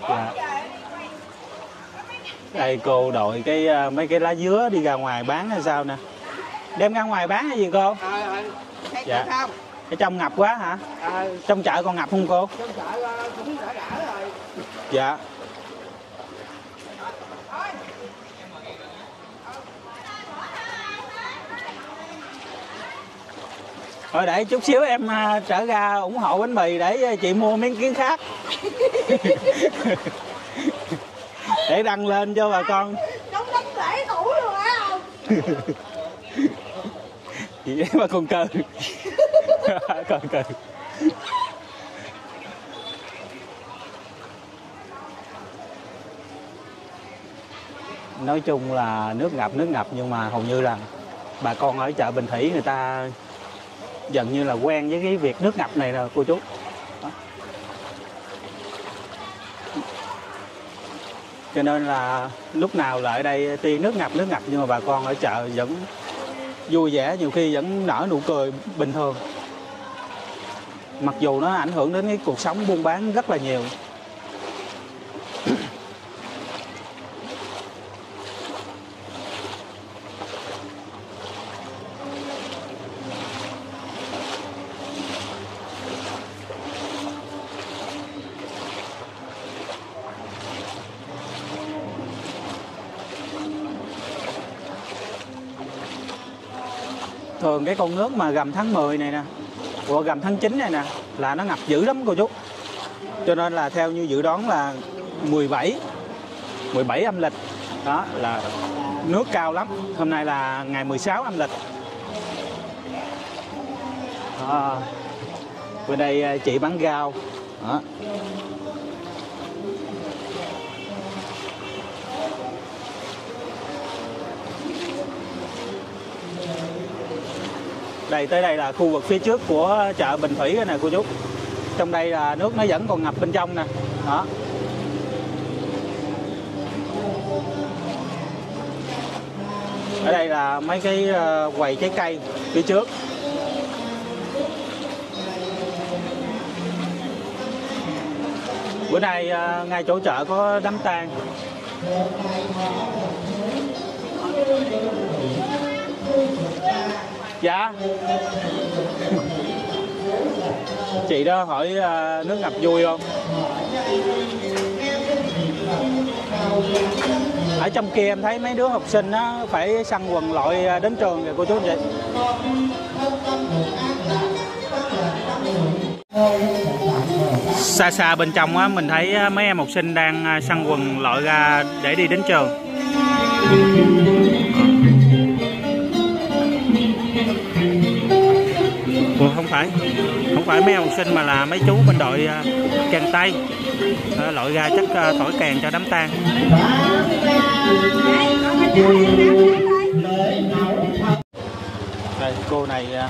Dạ. Đây cô đội cái ờ, mấy cái lá dứa đi ra ngoài bán hay sao nè? Đem ra ngoài bán hay gì cô? Thấy Dạ. được không? Ở trong ngập quá hả? Ờ. Trong chợ còn ngập không cô? Trong chợ ờ, cũng đã đã rồi. Dạ Thôi để chút xíu em à, trở ra ủng hộ bánh mì để à, chị mua miếng kiến khác. [laughs] Để đăng lên cho bà con. Sống đánh bể tủ luôn á không? [laughs] Chị mà còn cừ còn cừ nói chung là nước ngập nước ngập nhưng mà hầu như là bà con ở chợ Bình Thủy người ta dần như là quen với cái việc nước ngập này rồi, cô chú. Đó. cho nên là lúc nào lại đây, tuy nước ngập nước ngập nhưng mà bà con ở chợ vẫn vui vẻ, nhiều khi vẫn nở nụ cười bình thường. Mặc dù nó ảnh hưởng đến cái cuộc sống buôn bán rất là nhiều. Thường cái con nước mà gầm tháng 10 này nè hoặc gầm tháng 9 này nè là nó ngập dữ lắm cô chú. Cho nên là theo như dự đoán là 17 17 âm lịch. Đó là nước cao lắm. Hôm nay là ngày 16 âm lịch. À, bên đây chị bán rau đó. Đây, tới đây là khu vực phía trước của chợ Bình Thủy nè, cô chú. Trong đây là nước nó vẫn còn ngập bên trong nè. Đó. Ở đây là mấy cái ờ, quầy trái cây phía trước. Bữa nay ờ, ngay chỗ chợ có đám tang dạ. Chị đó hỏi ờ, nước ngập vui không? Ở trong kia em thấy mấy đứa học sinh đó phải săn quần lội ờ, đến trường kìa cô chú anh chị. Xa xa bên trong á, mình thấy ờ, mấy em học sinh đang săn quần lội ra để đi đến trường. Phải. Không phải mấy học sinh mà là mấy chú bên đội à, kèn tây à, lội ra chắc à, thổi kèn cho đám tang. Đây cô này à,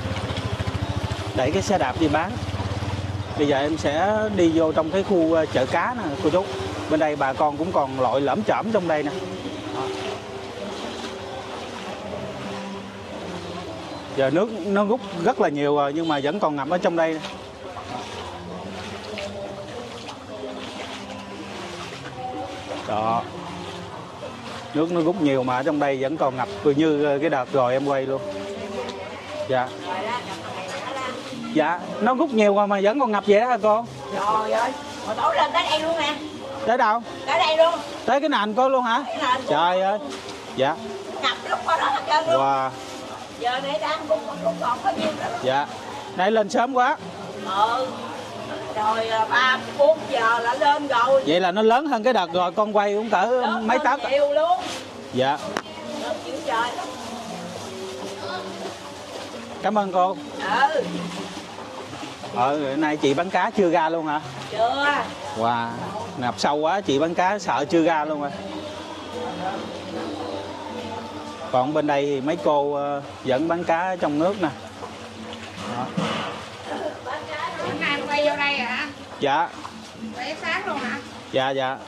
đẩy cái xe đạp đi bán. Bây giờ em sẽ đi vô trong cái khu chợ cá nè cô chú. Bên đây bà con cũng còn lội lẫm chởm trong đây nè. Giờ nước nó rút rất là nhiều rồi nhưng mà vẫn còn ngập ở trong đây. Đó. Nước nó rút nhiều mà ở trong đây vẫn còn ngập như cái đợt rồi em quay luôn. Dạ. Dạ nó rút nhiều mà mà vẫn còn ngập vậy đó hả cô Trời ơi, hồi tối lên tới đây luôn nè, tới đâu? Tới đây luôn, tới cái nền cô luôn hả? Trời ơi. Dạ. Ngập lúc qua đó hết trơn luôn. wow Giờ này đang cũng cũng còn có nhiêu nữa. dạ đây lên sớm quá Ừ. Rồi à, ba bốn giờ là lên rồi. vậy là nó lớn hơn cái đợt rồi con quay cũng cỡ Lớn mấy tấc Nhiều luôn. dạ cảm ơn cô Ừ, ờ nay chị bán cá chưa ra luôn hả chưa. wow ngập sâu quá chị bán cá sợ chưa ra luôn rồi còn bên đây thì mấy cô ờ, vẫn bán cá trong nước nè Đó. Hôm nay quay vô đây hả? dạ Quay sáng luôn hả? dạ dạ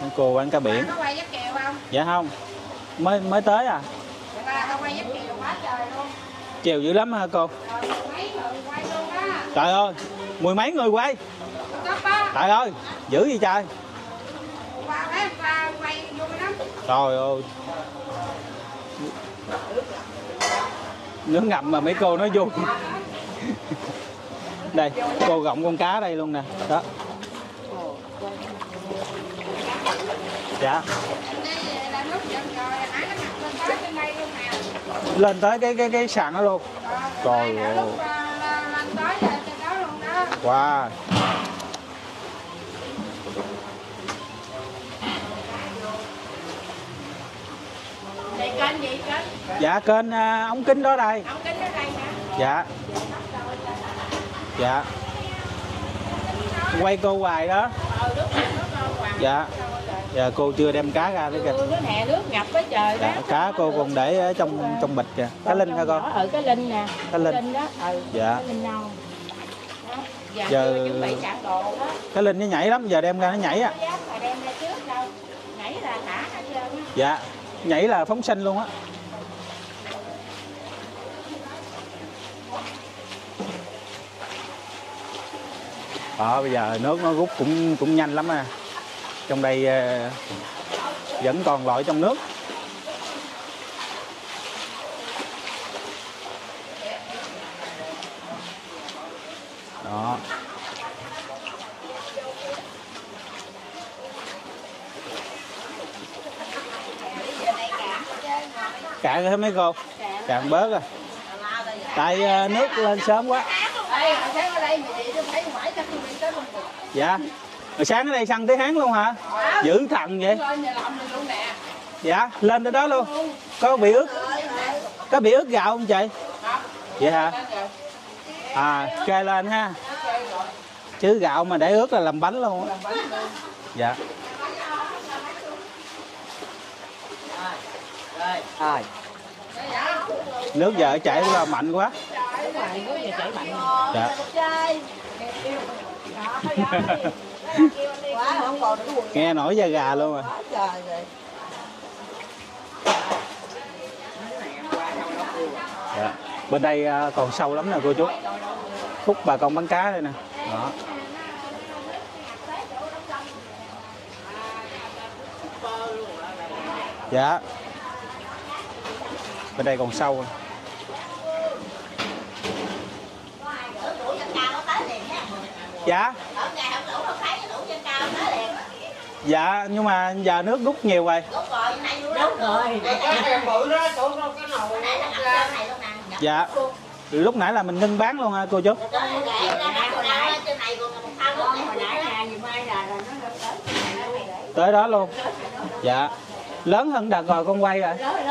mấy cô bán cá biển Có quay giấc kèo không? dạ không mới mới tới à quay kèo quá trời luôn. chiều dữ lắm hả cô Rồi mấy người quay luôn đó. trời ơi mười mấy người quay trời ơi dữ gì trời qua đấy quay vui lắm. trời ơi. Nước ngậm mà mấy cô nói vui. [laughs] Đây cô gọng con cá đây luôn nè. Đó. Dạ. Lên tới cái cái cái sàn đó luôn. Rồi, Trời ơi. wow à, là- lên tới là trên đó luôn đó. wow Đây kênh gì kênh? Dạ kênh à, ống kính đó đây Ông kính ở đây hả? dạ dạ quay cô hoài đó Ờ, hoàng. dạ dạ cô chưa đem cá ra đấy kìa Ừ, cái nè nước ngập với trời đó. dạ, cá cô còn để ở trong trong bịch kìa cá linh hả con Ở cái linh nè. cá linh Linh đó. Ừ. dạ Cái linh nâu. Đó. Giờ, Giờ- chưa chuẩn bị sẵn đồ đó. cá linh nó nhảy lắm giờ đem ra nó nhảy á. dạ nhảy là phóng sinh luôn á đó bây giờ nước nó rút cũng cũng nhanh lắm à. Trong đây ờ, vẫn còn lõi trong nước. Đó. Cạn hết mấy cô cạn bớt rồi. Tại ờ, nước lên sớm quá. Đây, hồi sáng ở đây mày chị tôi thấy mãi chắc tôi đi tới luôn. dạ. Rồi sáng ở đây săn tới hán luôn hả? Dữ vậy. Lên nhà làm này luôn nè. dạ lên tới đó luôn. Có bị ướt? Có bị ướt gạo không chị? Vậy hả? À kê lên ha. Chứ gạo mà để ướt là làm bánh luôn á. Dạ. Nước giờ chảy qua mạnh quá dạ Chơi. Quá không còn được quần nghe nổi da gà luôn à trời rồi. dạ. bên đây à, còn sâu lắm nè cô chú khúc bà con bán cá đây nè đó dạ bên đây còn sâu nè. Ở tuổi dân cao nó tới liền nha. dạ Ở ngày không đủ không thấy cái tuổi dân cao nó tới liền. dạ nhưng mà giờ nước rút nhiều rồi. Dạ. lúc nãy là mình ngưng bán luôn ha cô chú? Tới. tới đó luôn. Dạ. Lớn hơn đợt rồi con quay rồi. Lớn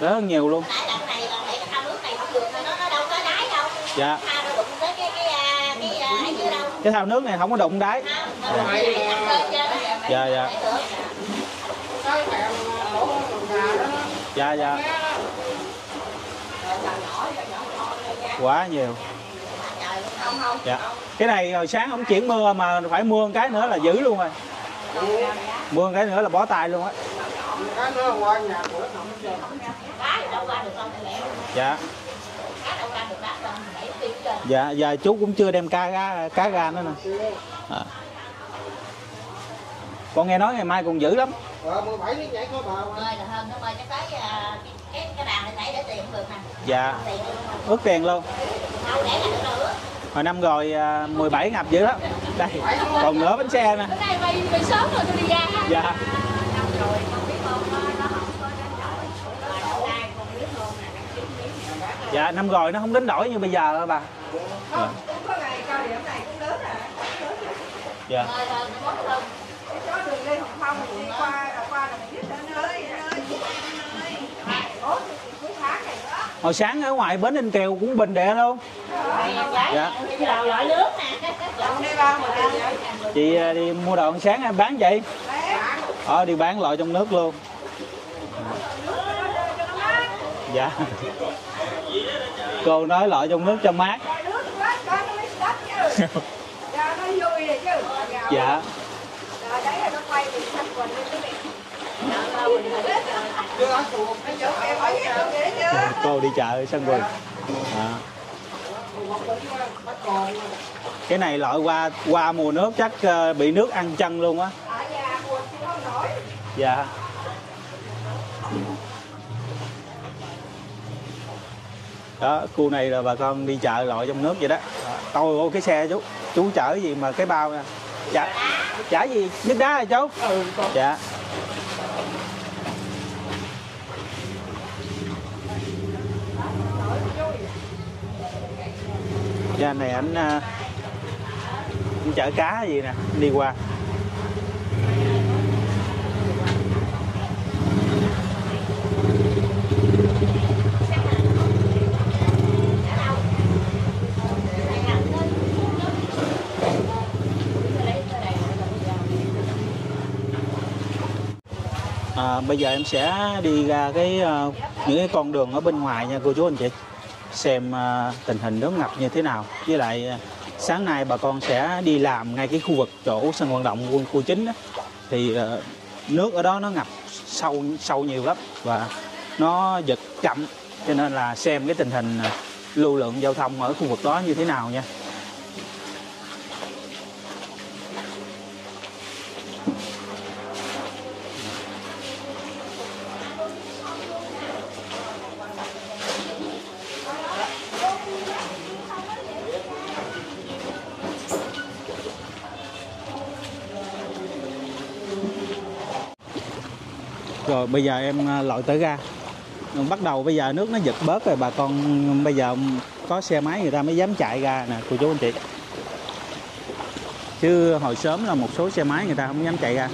lớn hơn. nhiều luôn. Nãy cái thao nước này không có đụng đáy. Dạ dạ. Dạ dạ. Quá nhiều. Trời không không dạ. Cái này hồi sáng không chuyển mưa mà phải mưa một cái nữa là dữ luôn rồi. Mưa một cái nữa là bó tay luôn á. Dạ cá đâu qua được đá đâu đẩy dạ giờ chú cũng chưa đem cá ra cá ra nữa nè. À. con nghe nói ngày mai còn dữ lắm. Ơi là hơn nó ơi cái tới à, cái cái bàn này nãy để tiền cũng được nè. Dạ. Ướt tiền luôn. Đâu để là được đâu ướt hồi năm rồi à, 17 ngập dữ lắm. Đây còn nữa bánh xe nè. Bữa nay bay bay sớm rồi tôi đi ra. Ha. dạ. Dạ năm rồi nó không đến đổi như bây giờ hả bà dạ. có ngày cao điểm này cũng lớn à dạ. Ơi hơn nó mất hơn cho đường Lê Hồng Phong đi qua là qua là mình biết anh ơi anh ơi anh ơi ủa cuối tháng này nữa hồi sáng ở ngoài bến Ninh Kiều cũng bình đè luôn. Dạ. cái chị à, đi mua đồ ăn sáng em bán vậy? Ờ đi bán loại trong nước luôn. Dạ. Cô nói loại trong nước cho mát Rồi nước quá có nó mới đất chứ Dạ nó vui rồi chứ. Dạ. Rồi đấy là nó quay mình xanh quần lên cái này cô đi chợ sân quần. À. cái này loại qua qua mùa nước chắc ờ, bị nước ăn chân luôn á. Dạ đó khu này là bà con đi chợ loại trong nước vậy đó. Tôi ô cái xe chú chú chở gì mà cái bao nè. Dạ. Chở gì nước đá hả chú. Ừ dạ. Này anh anh chở cá gì nè đi qua À, bây giờ em sẽ đi ra cái uh, những cái con đường ở bên ngoài nha cô chú anh chị. Xem uh, tình hình nước ngập như thế nào. Với lại uh, sáng nay bà con sẽ đi làm ngay cái khu vực chỗ sân vận động quân khu chính đó. thì uh, nước ở đó nó ngập sâu sâu nhiều lắm và nó giật chậm. Cho nên là xem cái tình hình lưu lượng giao thông ở khu vực đó như thế nào nha. Bây giờ em à, lội tới ga. Bắt đầu bây giờ nước nó giật bớt rồi bà con bây giờ có xe máy người ta mới dám chạy ra nè cô chú anh chị. Chứ hồi sớm là một số xe máy người ta không dám chạy ra.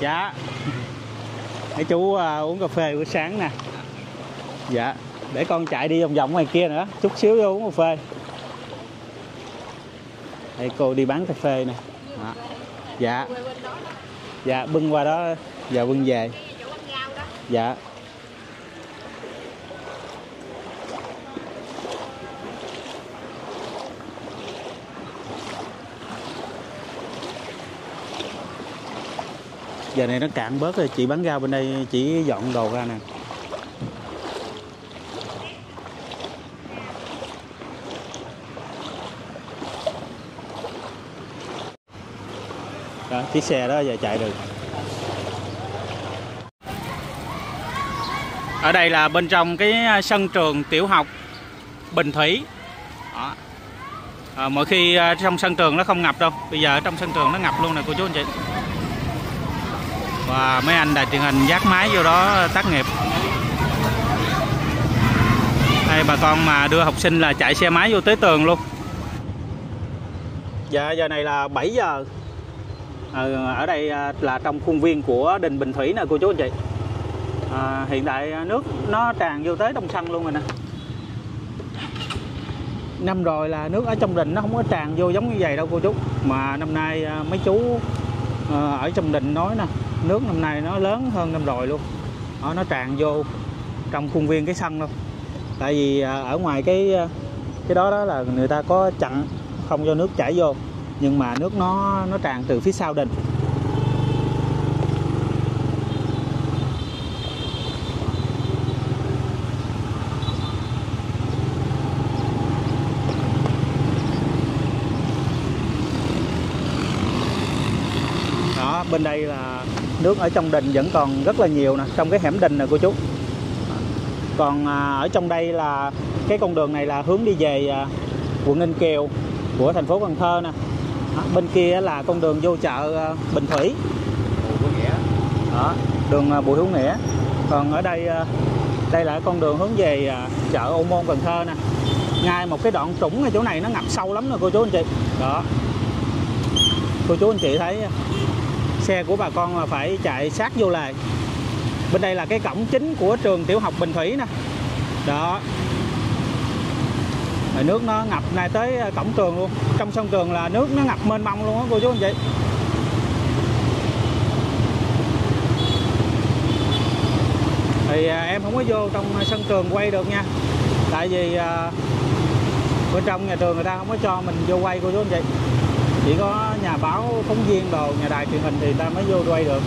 Dạ. Mấy chú à, uống cà phê buổi sáng nè. Dạ. Để con chạy đi vòng vòng ngoài kia nữa. Chút xíu vô uống cà phê đây cô đi bán cà phê nè. Đó. dạ. Dạ bưng qua đó giờ bưng về. Dạ. Giờ này nó cạn bớt rồi chị bán rau bên đây chỉ dọn đồ ra nè chiếc xe đó giờ chạy được. Ở đây là bên trong cái à, sân trường tiểu học Bình Thủy. Đó. À, mỗi khi à, trong sân trường nó không ngập đâu. Bây giờ ở trong sân trường nó ngập luôn nè cô chú anh chị. Và mấy anh đài truyền hình dắt máy vô đó tác nghiệp. Đây bà con mà đưa học sinh là chạy xe máy vô tới tường luôn. Dạ giờ này là 7 giờ Ờ, ở đây à, là trong khuôn viên của đình Bình Thủy nè cô chú anh chị. À, Hiện tại nước nó tràn vô tới trong sân luôn rồi nè. Năm rồi là nước ở trong đình nó không có tràn vô giống như vậy đâu cô chú. Mà năm nay à, mấy chú à, ở trong đình nói nè Nước năm nay nó lớn hơn năm rồi luôn. Đó, Nó tràn vô trong khuôn viên cái sân luôn. Tại vì ở ngoài cái cái đó đó là người ta có chặn không cho nước chảy vô nhưng mà nước nó nó tràn từ phía sau đình đó, bên đây là nước ở trong đình vẫn còn rất là nhiều nè, trong cái hẻm đình nè, cô chú. Còn à, ở trong đây là cái con đường này là hướng đi về à, quận Ninh Kiều của thành phố Cần Thơ nè bên kia là con đường vô chợ à, Bình Thủy. Đó đường à, Bùi Hữu Nghĩa. Còn ở đây à, đây là con đường hướng về chợ Ô Môn Cần Thơ nè. Ngay một cái đoạn trũng ở chỗ này nó ngập sâu lắm nè cô chú anh chị. Đó. Cô chú anh chị thấy xe của bà con là phải chạy sát vô lề. Bên đây là cái cổng chính của trường tiểu học Bình Thủy nè. Đó rồi nước nó ngập này tới ờ, cổng trường luôn. Trong sân trường là nước nó ngập mênh mông luôn á, cô chú anh chị. Thì ờ, em không có vô trong sân trường quay được nha. Tại vì ờ, bên trong nhà trường người ta không có cho mình vô quay, cô chú anh chị. Chỉ có nhà báo phóng viên đồ, nhà đài truyền hình thì ta mới vô quay được.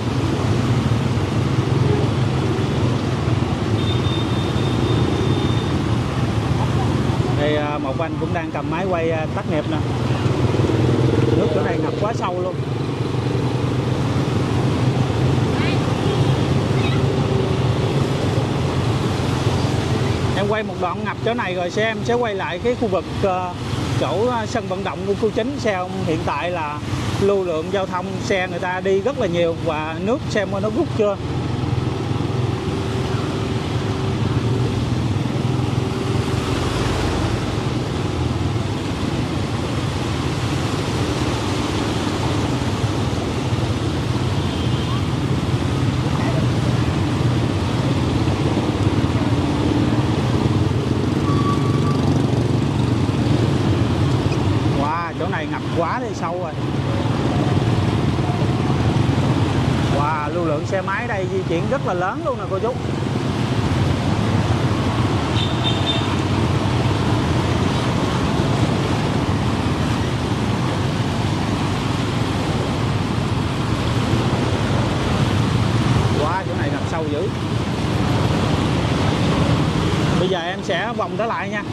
Đây à, một anh cũng đang cầm máy quay à, tắt nghiệp nè. Nước chỗ này ngập quá sâu luôn. Em quay một đoạn ngập chỗ này rồi xe em sẽ quay lại cái khu vực à, chỗ sân vận động của khu chính. Xe ông hiện tại là lưu lượng giao thông, xe người ta đi rất là nhiều và nước xem nó rút chưa Wow, chỗ này ngập quá thì sâu rồi. Wow, lưu lượng xe máy đây di chuyển rất là lớn luôn nè cô chú. Wow, chỗ này ngập sâu dữ. Bây giờ em sẽ vòng trở lại nha.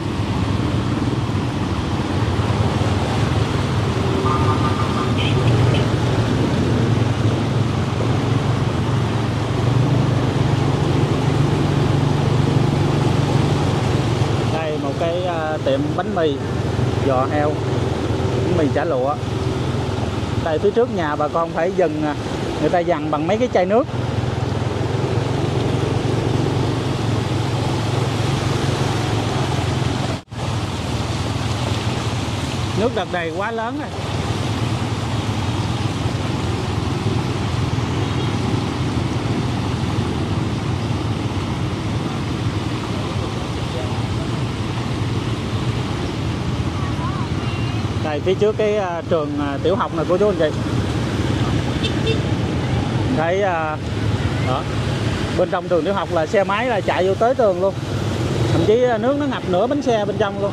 đây một cái à, tiệm bánh mì, giò heo, bánh mì chả lụa. Đây phía trước nhà bà con phải dừng à, người ta dằn bằng mấy cái chai nước. Nước đợt này quá lớn rồi. Này phía trước cái à, trường à, tiểu học này của chú anh chị. Thấy à, đó. Bên trong trường tiểu học là xe máy là chạy vô tới tường luôn. Thậm chí nước nó ngập nửa bánh xe bên trong luôn.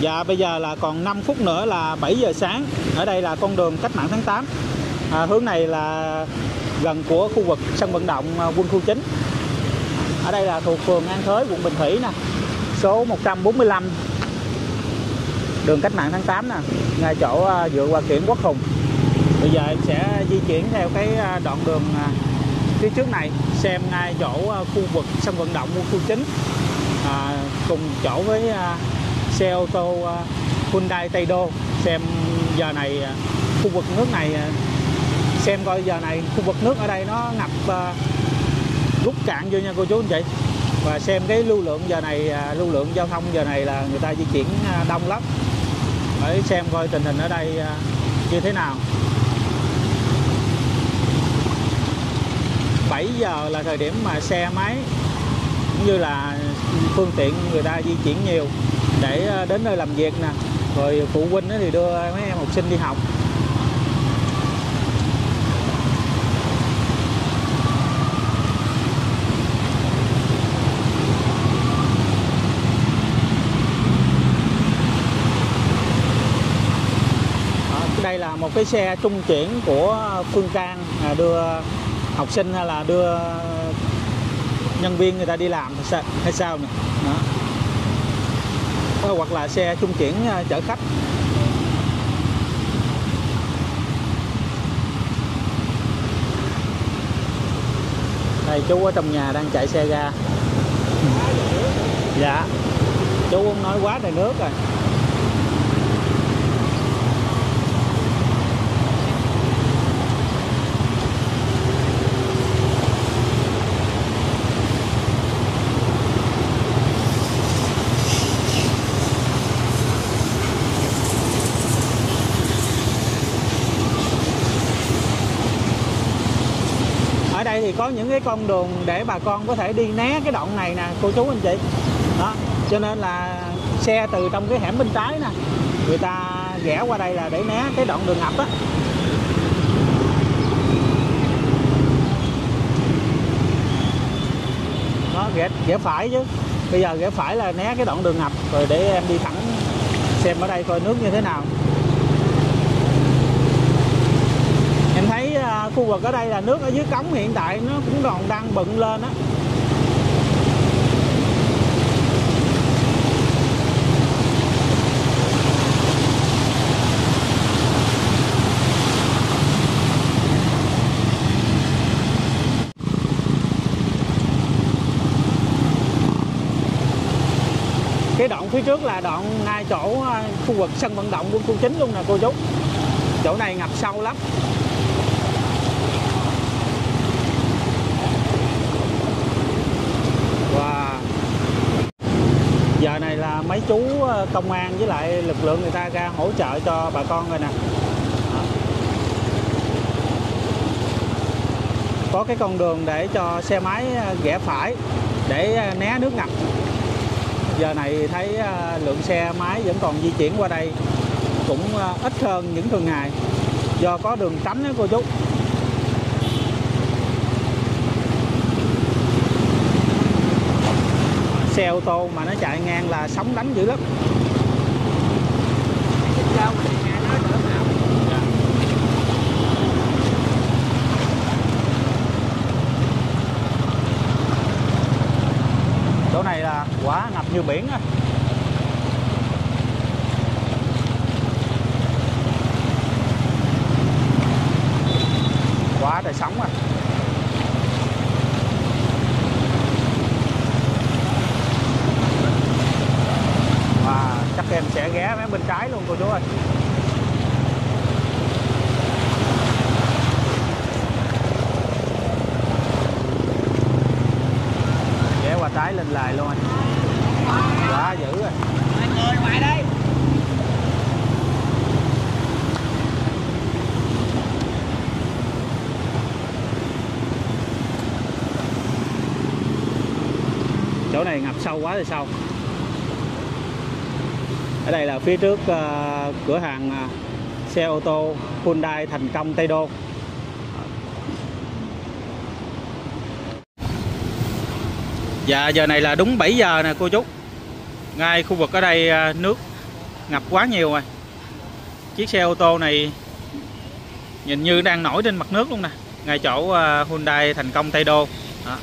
Dạ bây giờ là còn 5 phút nữa là 7 giờ sáng. Ở đây là con đường cách mạng tháng 8 à, Hướng này là gần của khu vực sân vận động à, quân khu 9 Ở đây là thuộc phường An Thới, quận Bình Thủy nè. Số 145 Đường cách mạng tháng 8 nè. Ngay chỗ à, dựa qua kiển Quốc Hùng. Bây giờ em sẽ di chuyển theo cái à, đoạn đường phía trước này Xem ngay chỗ khu vực sân vận động quân khu 9 à, Cùng chỗ với à, xe ô tô à, Hyundai Tây Đô xem giờ này à, khu vực nước này à, xem coi giờ này khu vực nước ở đây nó ngập ờ, rút cạn vô nha cô chú anh chị. Và xem cái lưu lượng giờ này à, lưu lượng giao thông giờ này là người ta di chuyển à, đông lắm. Để xem coi tình hình ở đây à, như thế nào. 7 giờ là thời điểm mà xe máy cũng như là phương tiện người ta di chuyển nhiều để đến nơi làm việc nè. Rồi phụ huynh thì đưa mấy em học sinh đi học Đó, đây là một cái xe trung chuyển của Phương Trang à, đưa học sinh hay là đưa nhân viên người ta đi làm hay sao, hay sao nè? Đó. Ờ, hoặc là xe trung chuyển à, chở khách. Đây chú ở trong nhà đang chạy xe ra. Dạ. Chú không nói quá đầy nước rồi. Thì có những cái con đường để bà con có thể đi né cái đoạn này nè cô chú anh chị. Đó cho nên là xe từ trong cái hẻm bên trái nè người ta rẽ qua đây là để né cái đoạn đường ngập á. Đó rẽ, rẽ phải chứ. Bây giờ rẽ phải là né cái đoạn đường ngập rồi để em đi thẳng xem ở đây coi nước như thế nào em thấy à, khu vực ở đây là nước ở dưới cống hiện tại nó cũng còn đang bận lên á. Cái đoạn phía trước là đoạn ngay chỗ ờ, khu vực sân vận động quân khu chính luôn nè cô chú. Chỗ này ngập sâu lắm Wow. Giờ này là mấy chú ờ, công an với lại lực lượng người ta ra hỗ trợ cho bà con rồi nè. Có cái con đường để cho xe máy ờ, rẽ phải để ờ, né nước ngập. Giờ này thấy lượng xe máy vẫn còn di chuyển qua đây cũng ít hơn những thường ngày do có đường tránh đó cô chú. Xe ô tô mà nó chạy ngang là sóng đánh dữ lắm. Chỗ này là quả ngập như biển á quá trời sóng à Và chắc em sẽ ghé mé bên trái luôn cô chú ơi ghé qua trái lên lại luôn anh quá dữ rồi người ngoài đây chỗ này ngập sâu quá thì sao? Ở đây là phía trước uh, cửa hàng uh, xe ô tô Hyundai Thành Công Tây Đô. Dạ giờ này là đúng 7 giờ nè cô chú. Ngay khu vực ở đây uh, nước ngập quá nhiều rồi. Chiếc xe ô tô này nhìn như đang nổi trên mặt nước luôn nè. Ngay chỗ Hyundai Thành Công Tây Đô. Đó.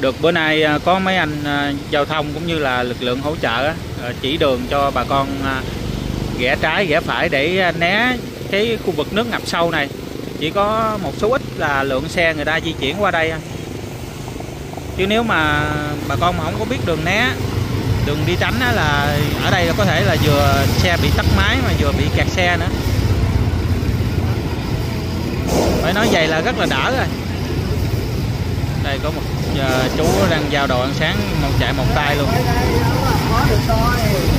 Được bữa nay à, có mấy anh à, giao thông cũng như là lực lượng hỗ trợ à, chỉ đường cho bà con rẽ trái rẽ phải để né cái khu vực nước ngập sâu này. Chỉ có một số ít là lượng xe người ta di chuyển qua đây. Chứ nếu mà bà con mà không có biết đường né, đường đi tránh là ở đây là có thể là vừa xe bị tắt máy mà vừa bị kẹt xe nữa. Phải nói vậy là rất là đỡ rồi đây có một ờ, chú đang giao đồ ăn sáng một chạy một tay luôn.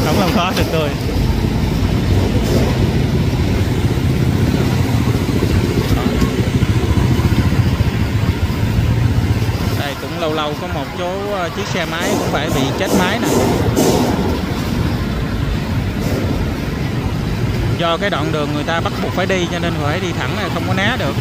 Không làm khó được tôi. Đây cũng lâu lâu có một số ờ, chiếc xe máy cũng phải bị chết máy nè. Do cái đoạn đường người ta bắt buộc phải đi cho nên phải đi thẳng này không có né được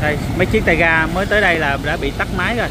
đây mấy chiếc tay ga mới tới đây là đã bị tắt máy rồi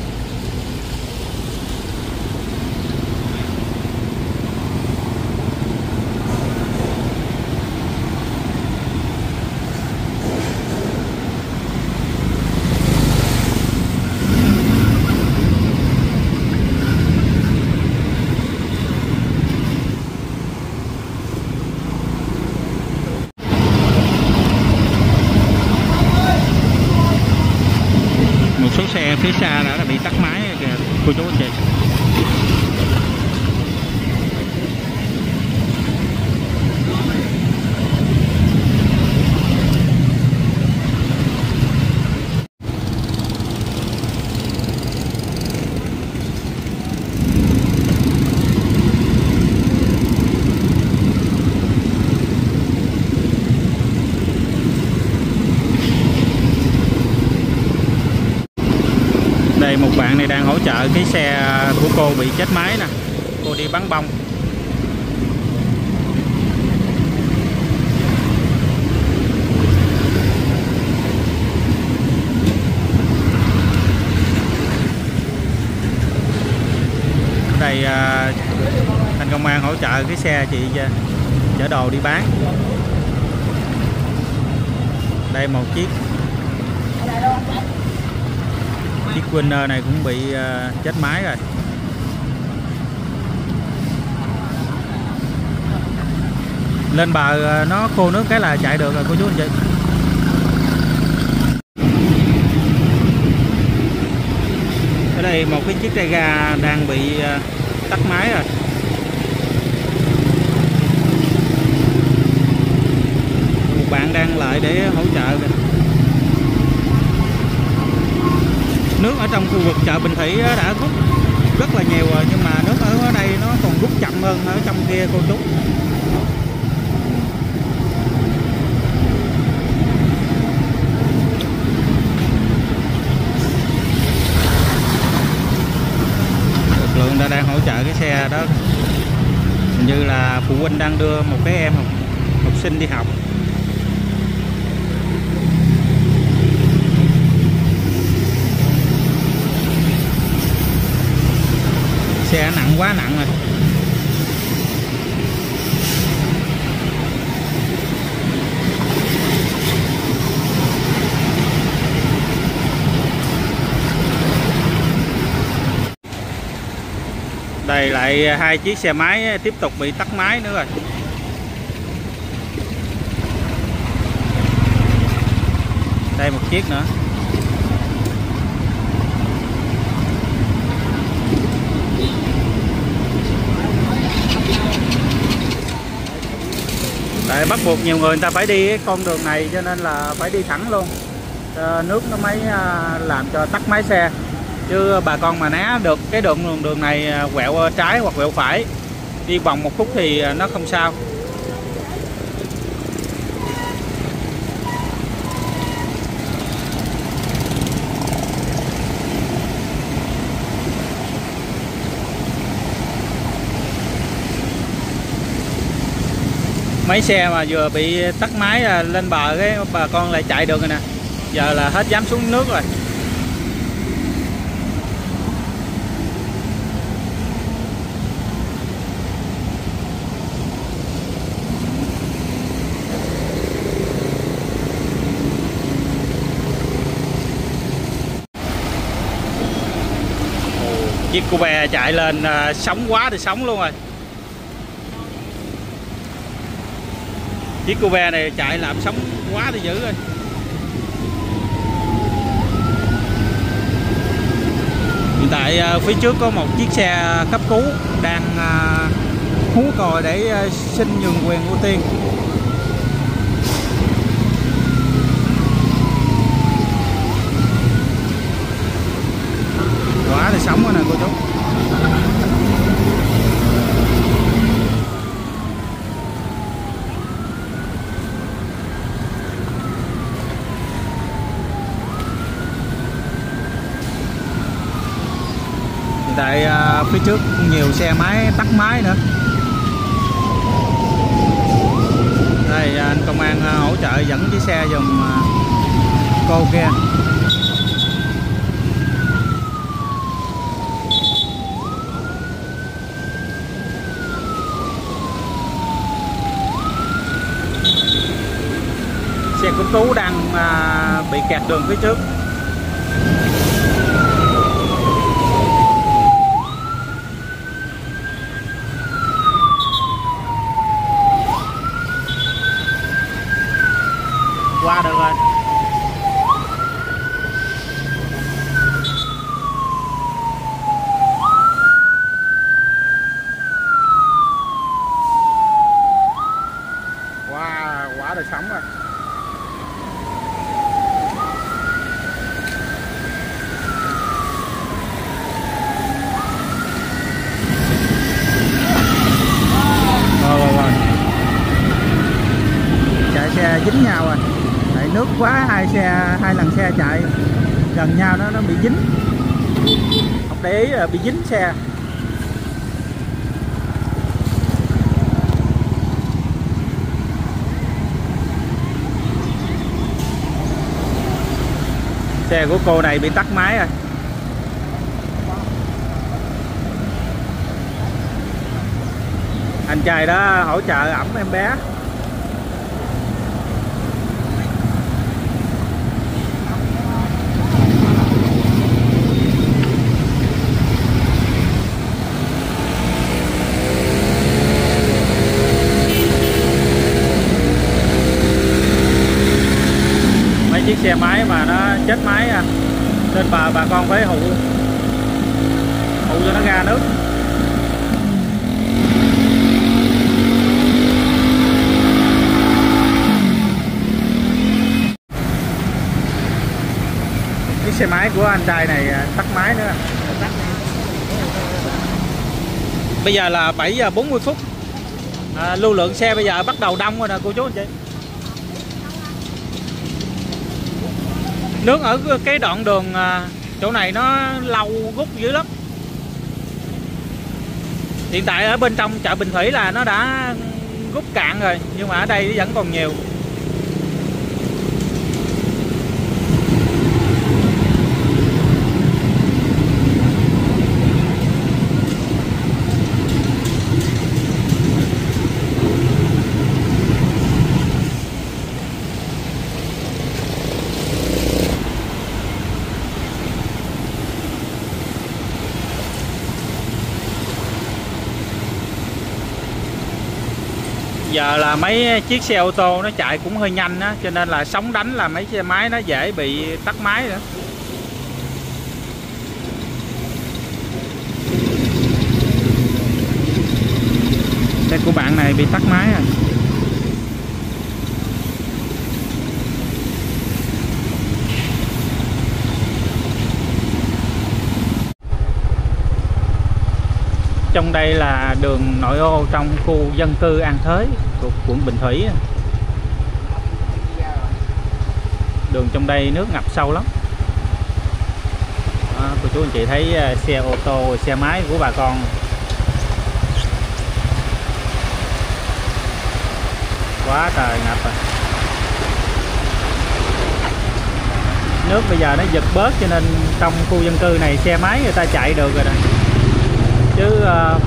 một số xe phía xa đã bị tắt máy rồi kìa cô chú anh chị đây một bạn này cái xe của cô bị chết máy nè. Cô đi bắn bông. Đây à, anh công an hỗ trợ cái xe chị chở- chở đồ đi bán. Đây, một chiếc chiếc Winner ờ, này cũng bị ờ, chết máy rồi. Lên bờ ờ, nó khô nước cái là chạy được rồi, cô chú anh chị. Ở đây một cái chiếc tay ga đang bị tắt máy rồi. Một bạn đang lại để hỗ trợ kìa. Nước ở trong khu vực chợ Bình Thủy ờ, đã rút rất là nhiều rồi nhưng mà nước ở đây nó còn rút chậm hơn ở trong kia cô chú. Lực lượng đã đang hỗ trợ cái xe đó. Hình như là phụ huynh đang đưa một cái em học, học sinh đi học. Đã nặng quá, nặng rồi. Đây lại hai chiếc xe máy tiếp tục bị tắt máy nữa rồi. Đây một chiếc nữa. Bắt buộc nhiều người người ta phải đi cái con đường này cho nên là phải đi thẳng luôn. Nước nó mới à, làm cho tắt máy xe. Chứ bà con mà né được cái đường đường, đường này à, quẹo trái hoặc quẹo phải đi vòng một phút thì à, nó không sao. Mấy xe mà vừa bị tắt máy lên bờ cái, bà con lại chạy được rồi nè. Giờ là hết dám xuống nước rồi. Chiếc cô bè chạy lên à, sóng quá thì sóng luôn rồi. Chiếc cô ve này chạy làm sóng quá thì dữ rồi. Hiện tại à, phía trước có một chiếc xe cấp cứu đang à, hú còi để à, xin nhường quyền ưu tiên quá thì sống rồi nè cô chú Hiện tại à, phía trước, nhiều xe máy tắt máy nữa. Đây à, anh công an à, hỗ trợ dẫn chiếc xe dùm à, cô kia. Xe cấp cứu đang bị kẹt đường phía trước qua được rồi wow quá đời sống rồi rồi rồi rồi chạy xe dính nhau rồi tại nước quá hai xe hai lần xe chạy gần nhau nó nó bị dính không để ý là bị dính xe. Xe của cô này bị tắt máy rồi. Anh trai đó hỗ trợ ẩm em bé mấy chiếc xe máy mà nó chết máy à nên bà bà con phải hụ. Hụ cho nó ra nước. Chiếc xe máy của anh trai này à, tắt máy nữa. Bây giờ là 7 giờ 40 phút. À, lưu lượng xe bây giờ bắt đầu đông rồi nè cô chú anh chị. Nước ở cái đoạn đường à, chỗ này nó lâu rút dữ lắm. Hiện tại ở bên trong chợ Bình Thủy là nó đã rút cạn rồi, nhưng mà ở đây vẫn còn nhiều. Giờ là mấy chiếc xe ô tô nó chạy cũng hơi nhanh á, cho nên là sóng đánh là mấy xe máy nó dễ bị tắt máy nữa. Xe của bạn này bị tắt máy rồi trong đây là đường nội ô trong khu dân cư An Thới quận Bình Thủy đường trong đây nước ngập sâu lắm. À, cô chú anh chị thấy à, xe ô tô xe máy của bà con. Quá trời ngập rồi. Nước bây giờ nó giật bớt cho nên trong khu dân cư này xe máy người ta chạy được rồi này chứ uh,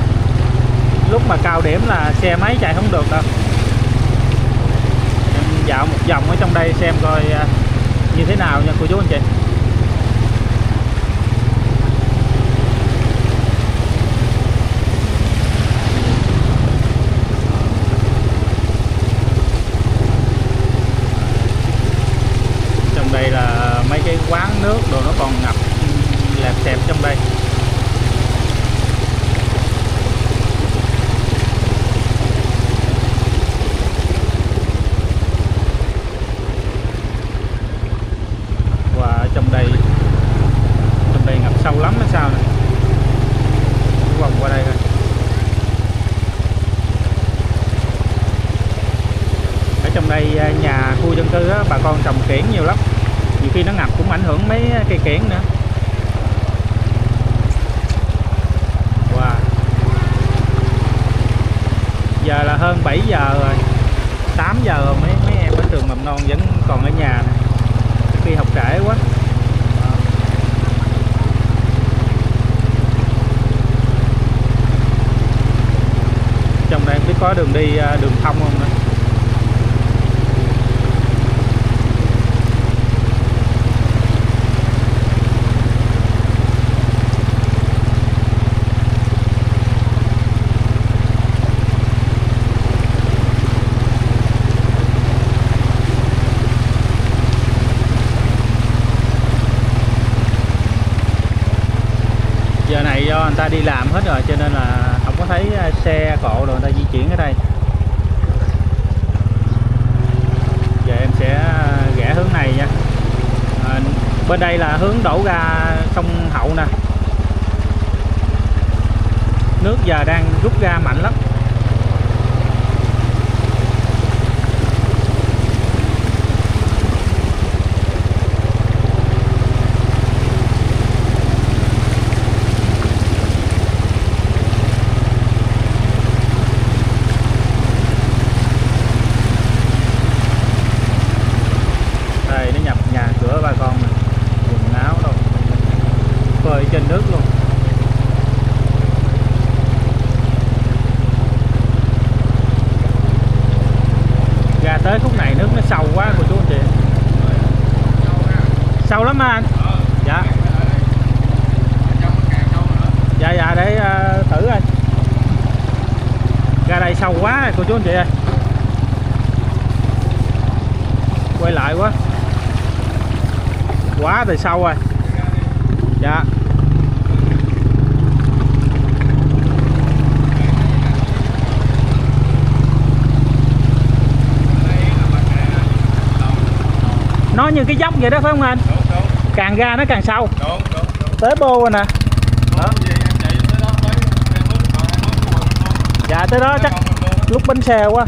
lúc mà cao điểm là xe máy chạy không được đâu dạo một vòng ở trong đây xem coi à, như thế nào nha, cô chú anh chị đây à, nhà khu dân cư á, bà con trồng kiển nhiều lắm nhiều khi nó ngập cũng ảnh hưởng mấy cây kiển nữa wow giờ là hơn 7 giờ rồi 8 giờ rồi mấy mấy em ở trường mầm non vẫn còn ở nhà nè khi học trễ quá trong đây không biết có đường đi à, đường thông không nữa giờ này do người ta đi làm hết rồi cho nên là không có thấy à, xe cộ rồi người ta di chuyển ở đây giờ em sẽ à, rẽ hướng này nha à, bên đây là hướng đổ ra sông Hậu nè nước giờ đang rút ra mạnh lắm đây nó nhập nhà cửa bà con nè quần áo đâu phơi trên nước luôn ra tới khúc này nước nó sâu quá cô chú anh chị sâu lắm anh dạ dạ dạ để ờ, thử anh ra đây sâu quá rồi, cô chú anh chị ơi quay lại quá quá từ sâu rồi. Dạ. Nó như cái dốc vậy đó phải không anh? Càng ra nó càng sâu. Tới bô rồi nè. Dạ tới đó chắc lúc bánh xe quá.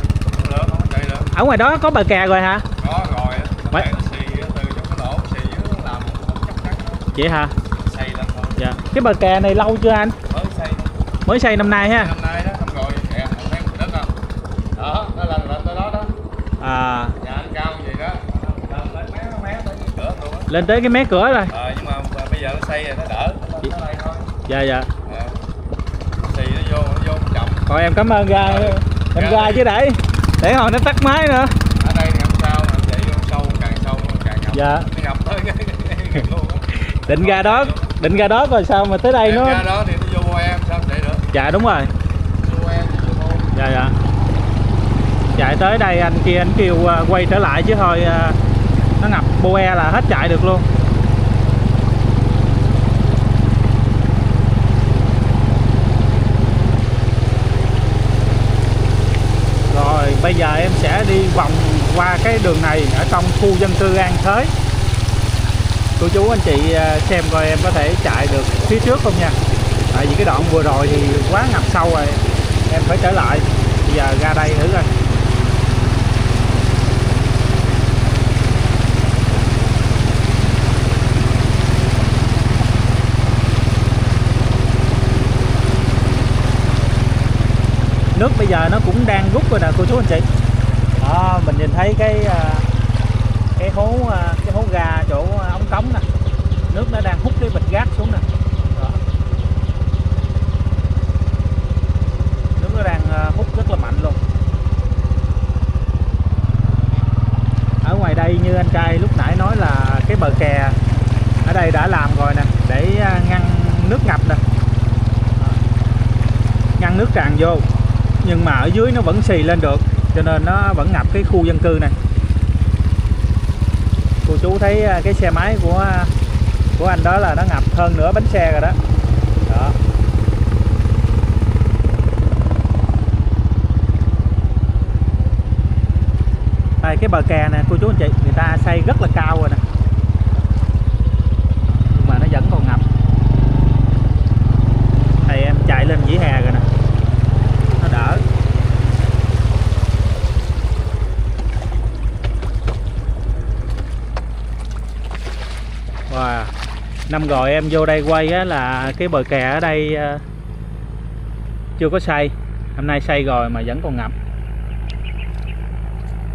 Ở ngoài đó có bờ kè rồi hả có rồi Mấy- Mấy... xì từ trong cái lỗ xì nó làm không chắc chắn đó. Vậy hả? Xây lên thôi. Dạ. Cái bờ kè này lâu chưa anh? Mới xây mới xây năm nay ha? Năm nay đó xong rồi. Kìa anh thấy đất không đó nó lên lên tới đó đó. À. Nhà anh cao vậy đó. Lên mé mé tới cái cửa luôn á. Lên tới cái mé cửa rồi. Ờ nhưng mà bây giờ nó xây rồi nó đỡ. Nó tới đây thôi. Dạ dạ. Ờ. xì nó vô nó vô chậm. Thôi em cảm ơn ra em Ra ra đi. chứ để để hồi nó tắt máy nữa. Ở đây ngập sao mà chạy vô sâu càng sâu càng ngập. Dạ. nó ngập tới cái ngập luôn á. Định ra đó định ra đó rồi sao mà tới đây nó ra đó thì nó vô em sao chạy được? Dạ đúng rồi. Vô em vô vô. Dạ dạ. Chạy tới đây anh kia anh kêu à, quay trở lại chứ thôi à, nó ngập boe là hết chạy được luôn. Rồi bây giờ em sẽ đi vòng qua cái đường này ở trong khu dân cư An Thới cô chú, anh chị à, xem coi em có thể chạy được phía trước không nha. Tại vì cái đoạn vừa rồi thì quá ngập sâu rồi. Em phải trở lại. Bây giờ ra đây thử coi. Nước bây giờ nó cũng đang rút rồi nè, cô chú, anh chị. Đó, mình nhìn thấy cái à, cái hố à, cái hố gà chỗ à, ống cống nè. Nước nó đang hút cái bịch gác xuống nè. Đó. nước nó đang à, hút rất là mạnh luôn. Ở ngoài đây như anh trai lúc nãy nói là cái bờ kè, ở đây đã làm rồi nè, để ngăn nước ngập nè. Ngăn nước tràn vô. Nhưng mà ở dưới nó vẫn xì lên được, cho nên nó vẫn ngập cái khu dân cư này chú thấy à, cái xe máy của à, của anh đó là nó ngập hơn nửa bánh xe rồi đó. Đó. Đây, cái bờ kè nè, cô chú anh chị, người ta xây rất là cao rồi nè nhưng mà nó vẫn còn ngập đây em chạy lên vỉa hè rồi nè nó đỡ năm rồi em vô đây quay á là cái bờ kè ở đây à, chưa có xây hôm nay xây rồi mà vẫn còn ngập.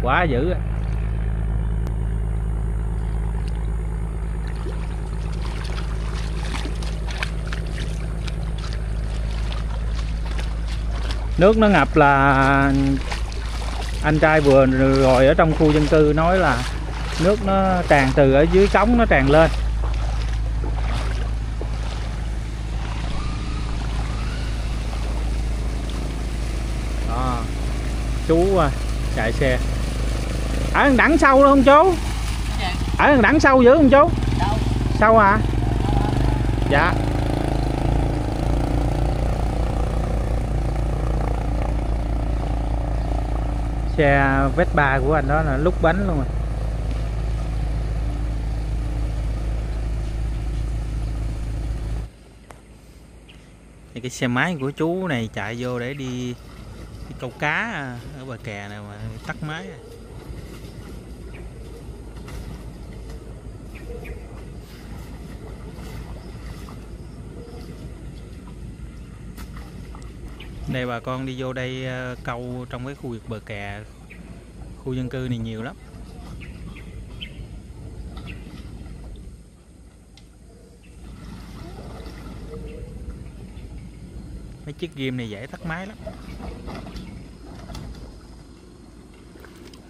Quá dữ á. nước nó ngập là anh trai vừa rồi ở trong khu dân cư nói là nước nó tràn từ ở dưới cống nó tràn lên đó chú à, chạy xe. Ở đằng sau luôn không chú? Ở đằng đằng sau dữ không chú? Sau à? Dạ. Xe Vespa của anh đó là lúc bánh luôn rồi. Thì cái xe máy của chú này chạy vô để đi, cái câu cá ở bờ kè này mà tắt máy. Đây bà con đi vô đây ờ, câu trong cái khu vực bờ kè, khu dân cư này nhiều lắm. Mấy chiếc ghim này dễ tắt máy lắm.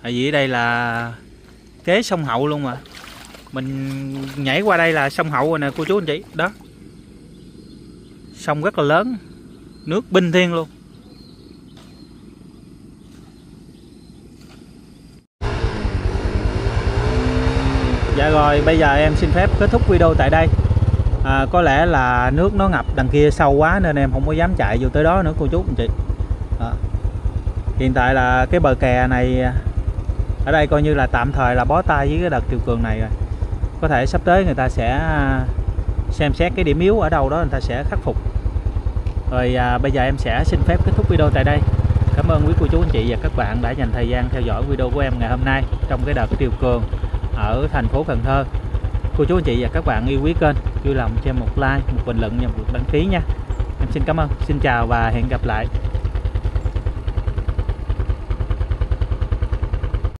Tại vì đây là kế sông hậu luôn mà. Mình nhảy qua đây là sông hậu rồi nè, cô chú anh chị. Đó. Sông rất là lớn. Nước binh thiên luôn. Dạ rồi, bây giờ em xin phép kết thúc video tại đây à, Có lẽ là nước nó ngập đằng kia sâu quá nên em không có dám chạy vô tới đó nữa cô chú anh chị à. Hiện tại là cái bờ kè này ở đây coi như là tạm thời là bó tay với cái đợt triều cường này rồi Có thể sắp tới người ta sẽ à, xem xét cái điểm yếu ở đâu đó người ta sẽ khắc phục rồi à, bây giờ em sẽ xin phép kết thúc video tại đây Cảm ơn quý cô chú anh chị và các bạn đã dành thời gian theo dõi video của em ngày hôm nay trong cái đợt triều cường ở thành phố Cần Thơ. Cô chú anh chị và các bạn yêu quý kênh, vui lòng cho em một like, một bình luận và một đăng ký nha. Em xin cảm ơn, xin chào và hẹn gặp lại.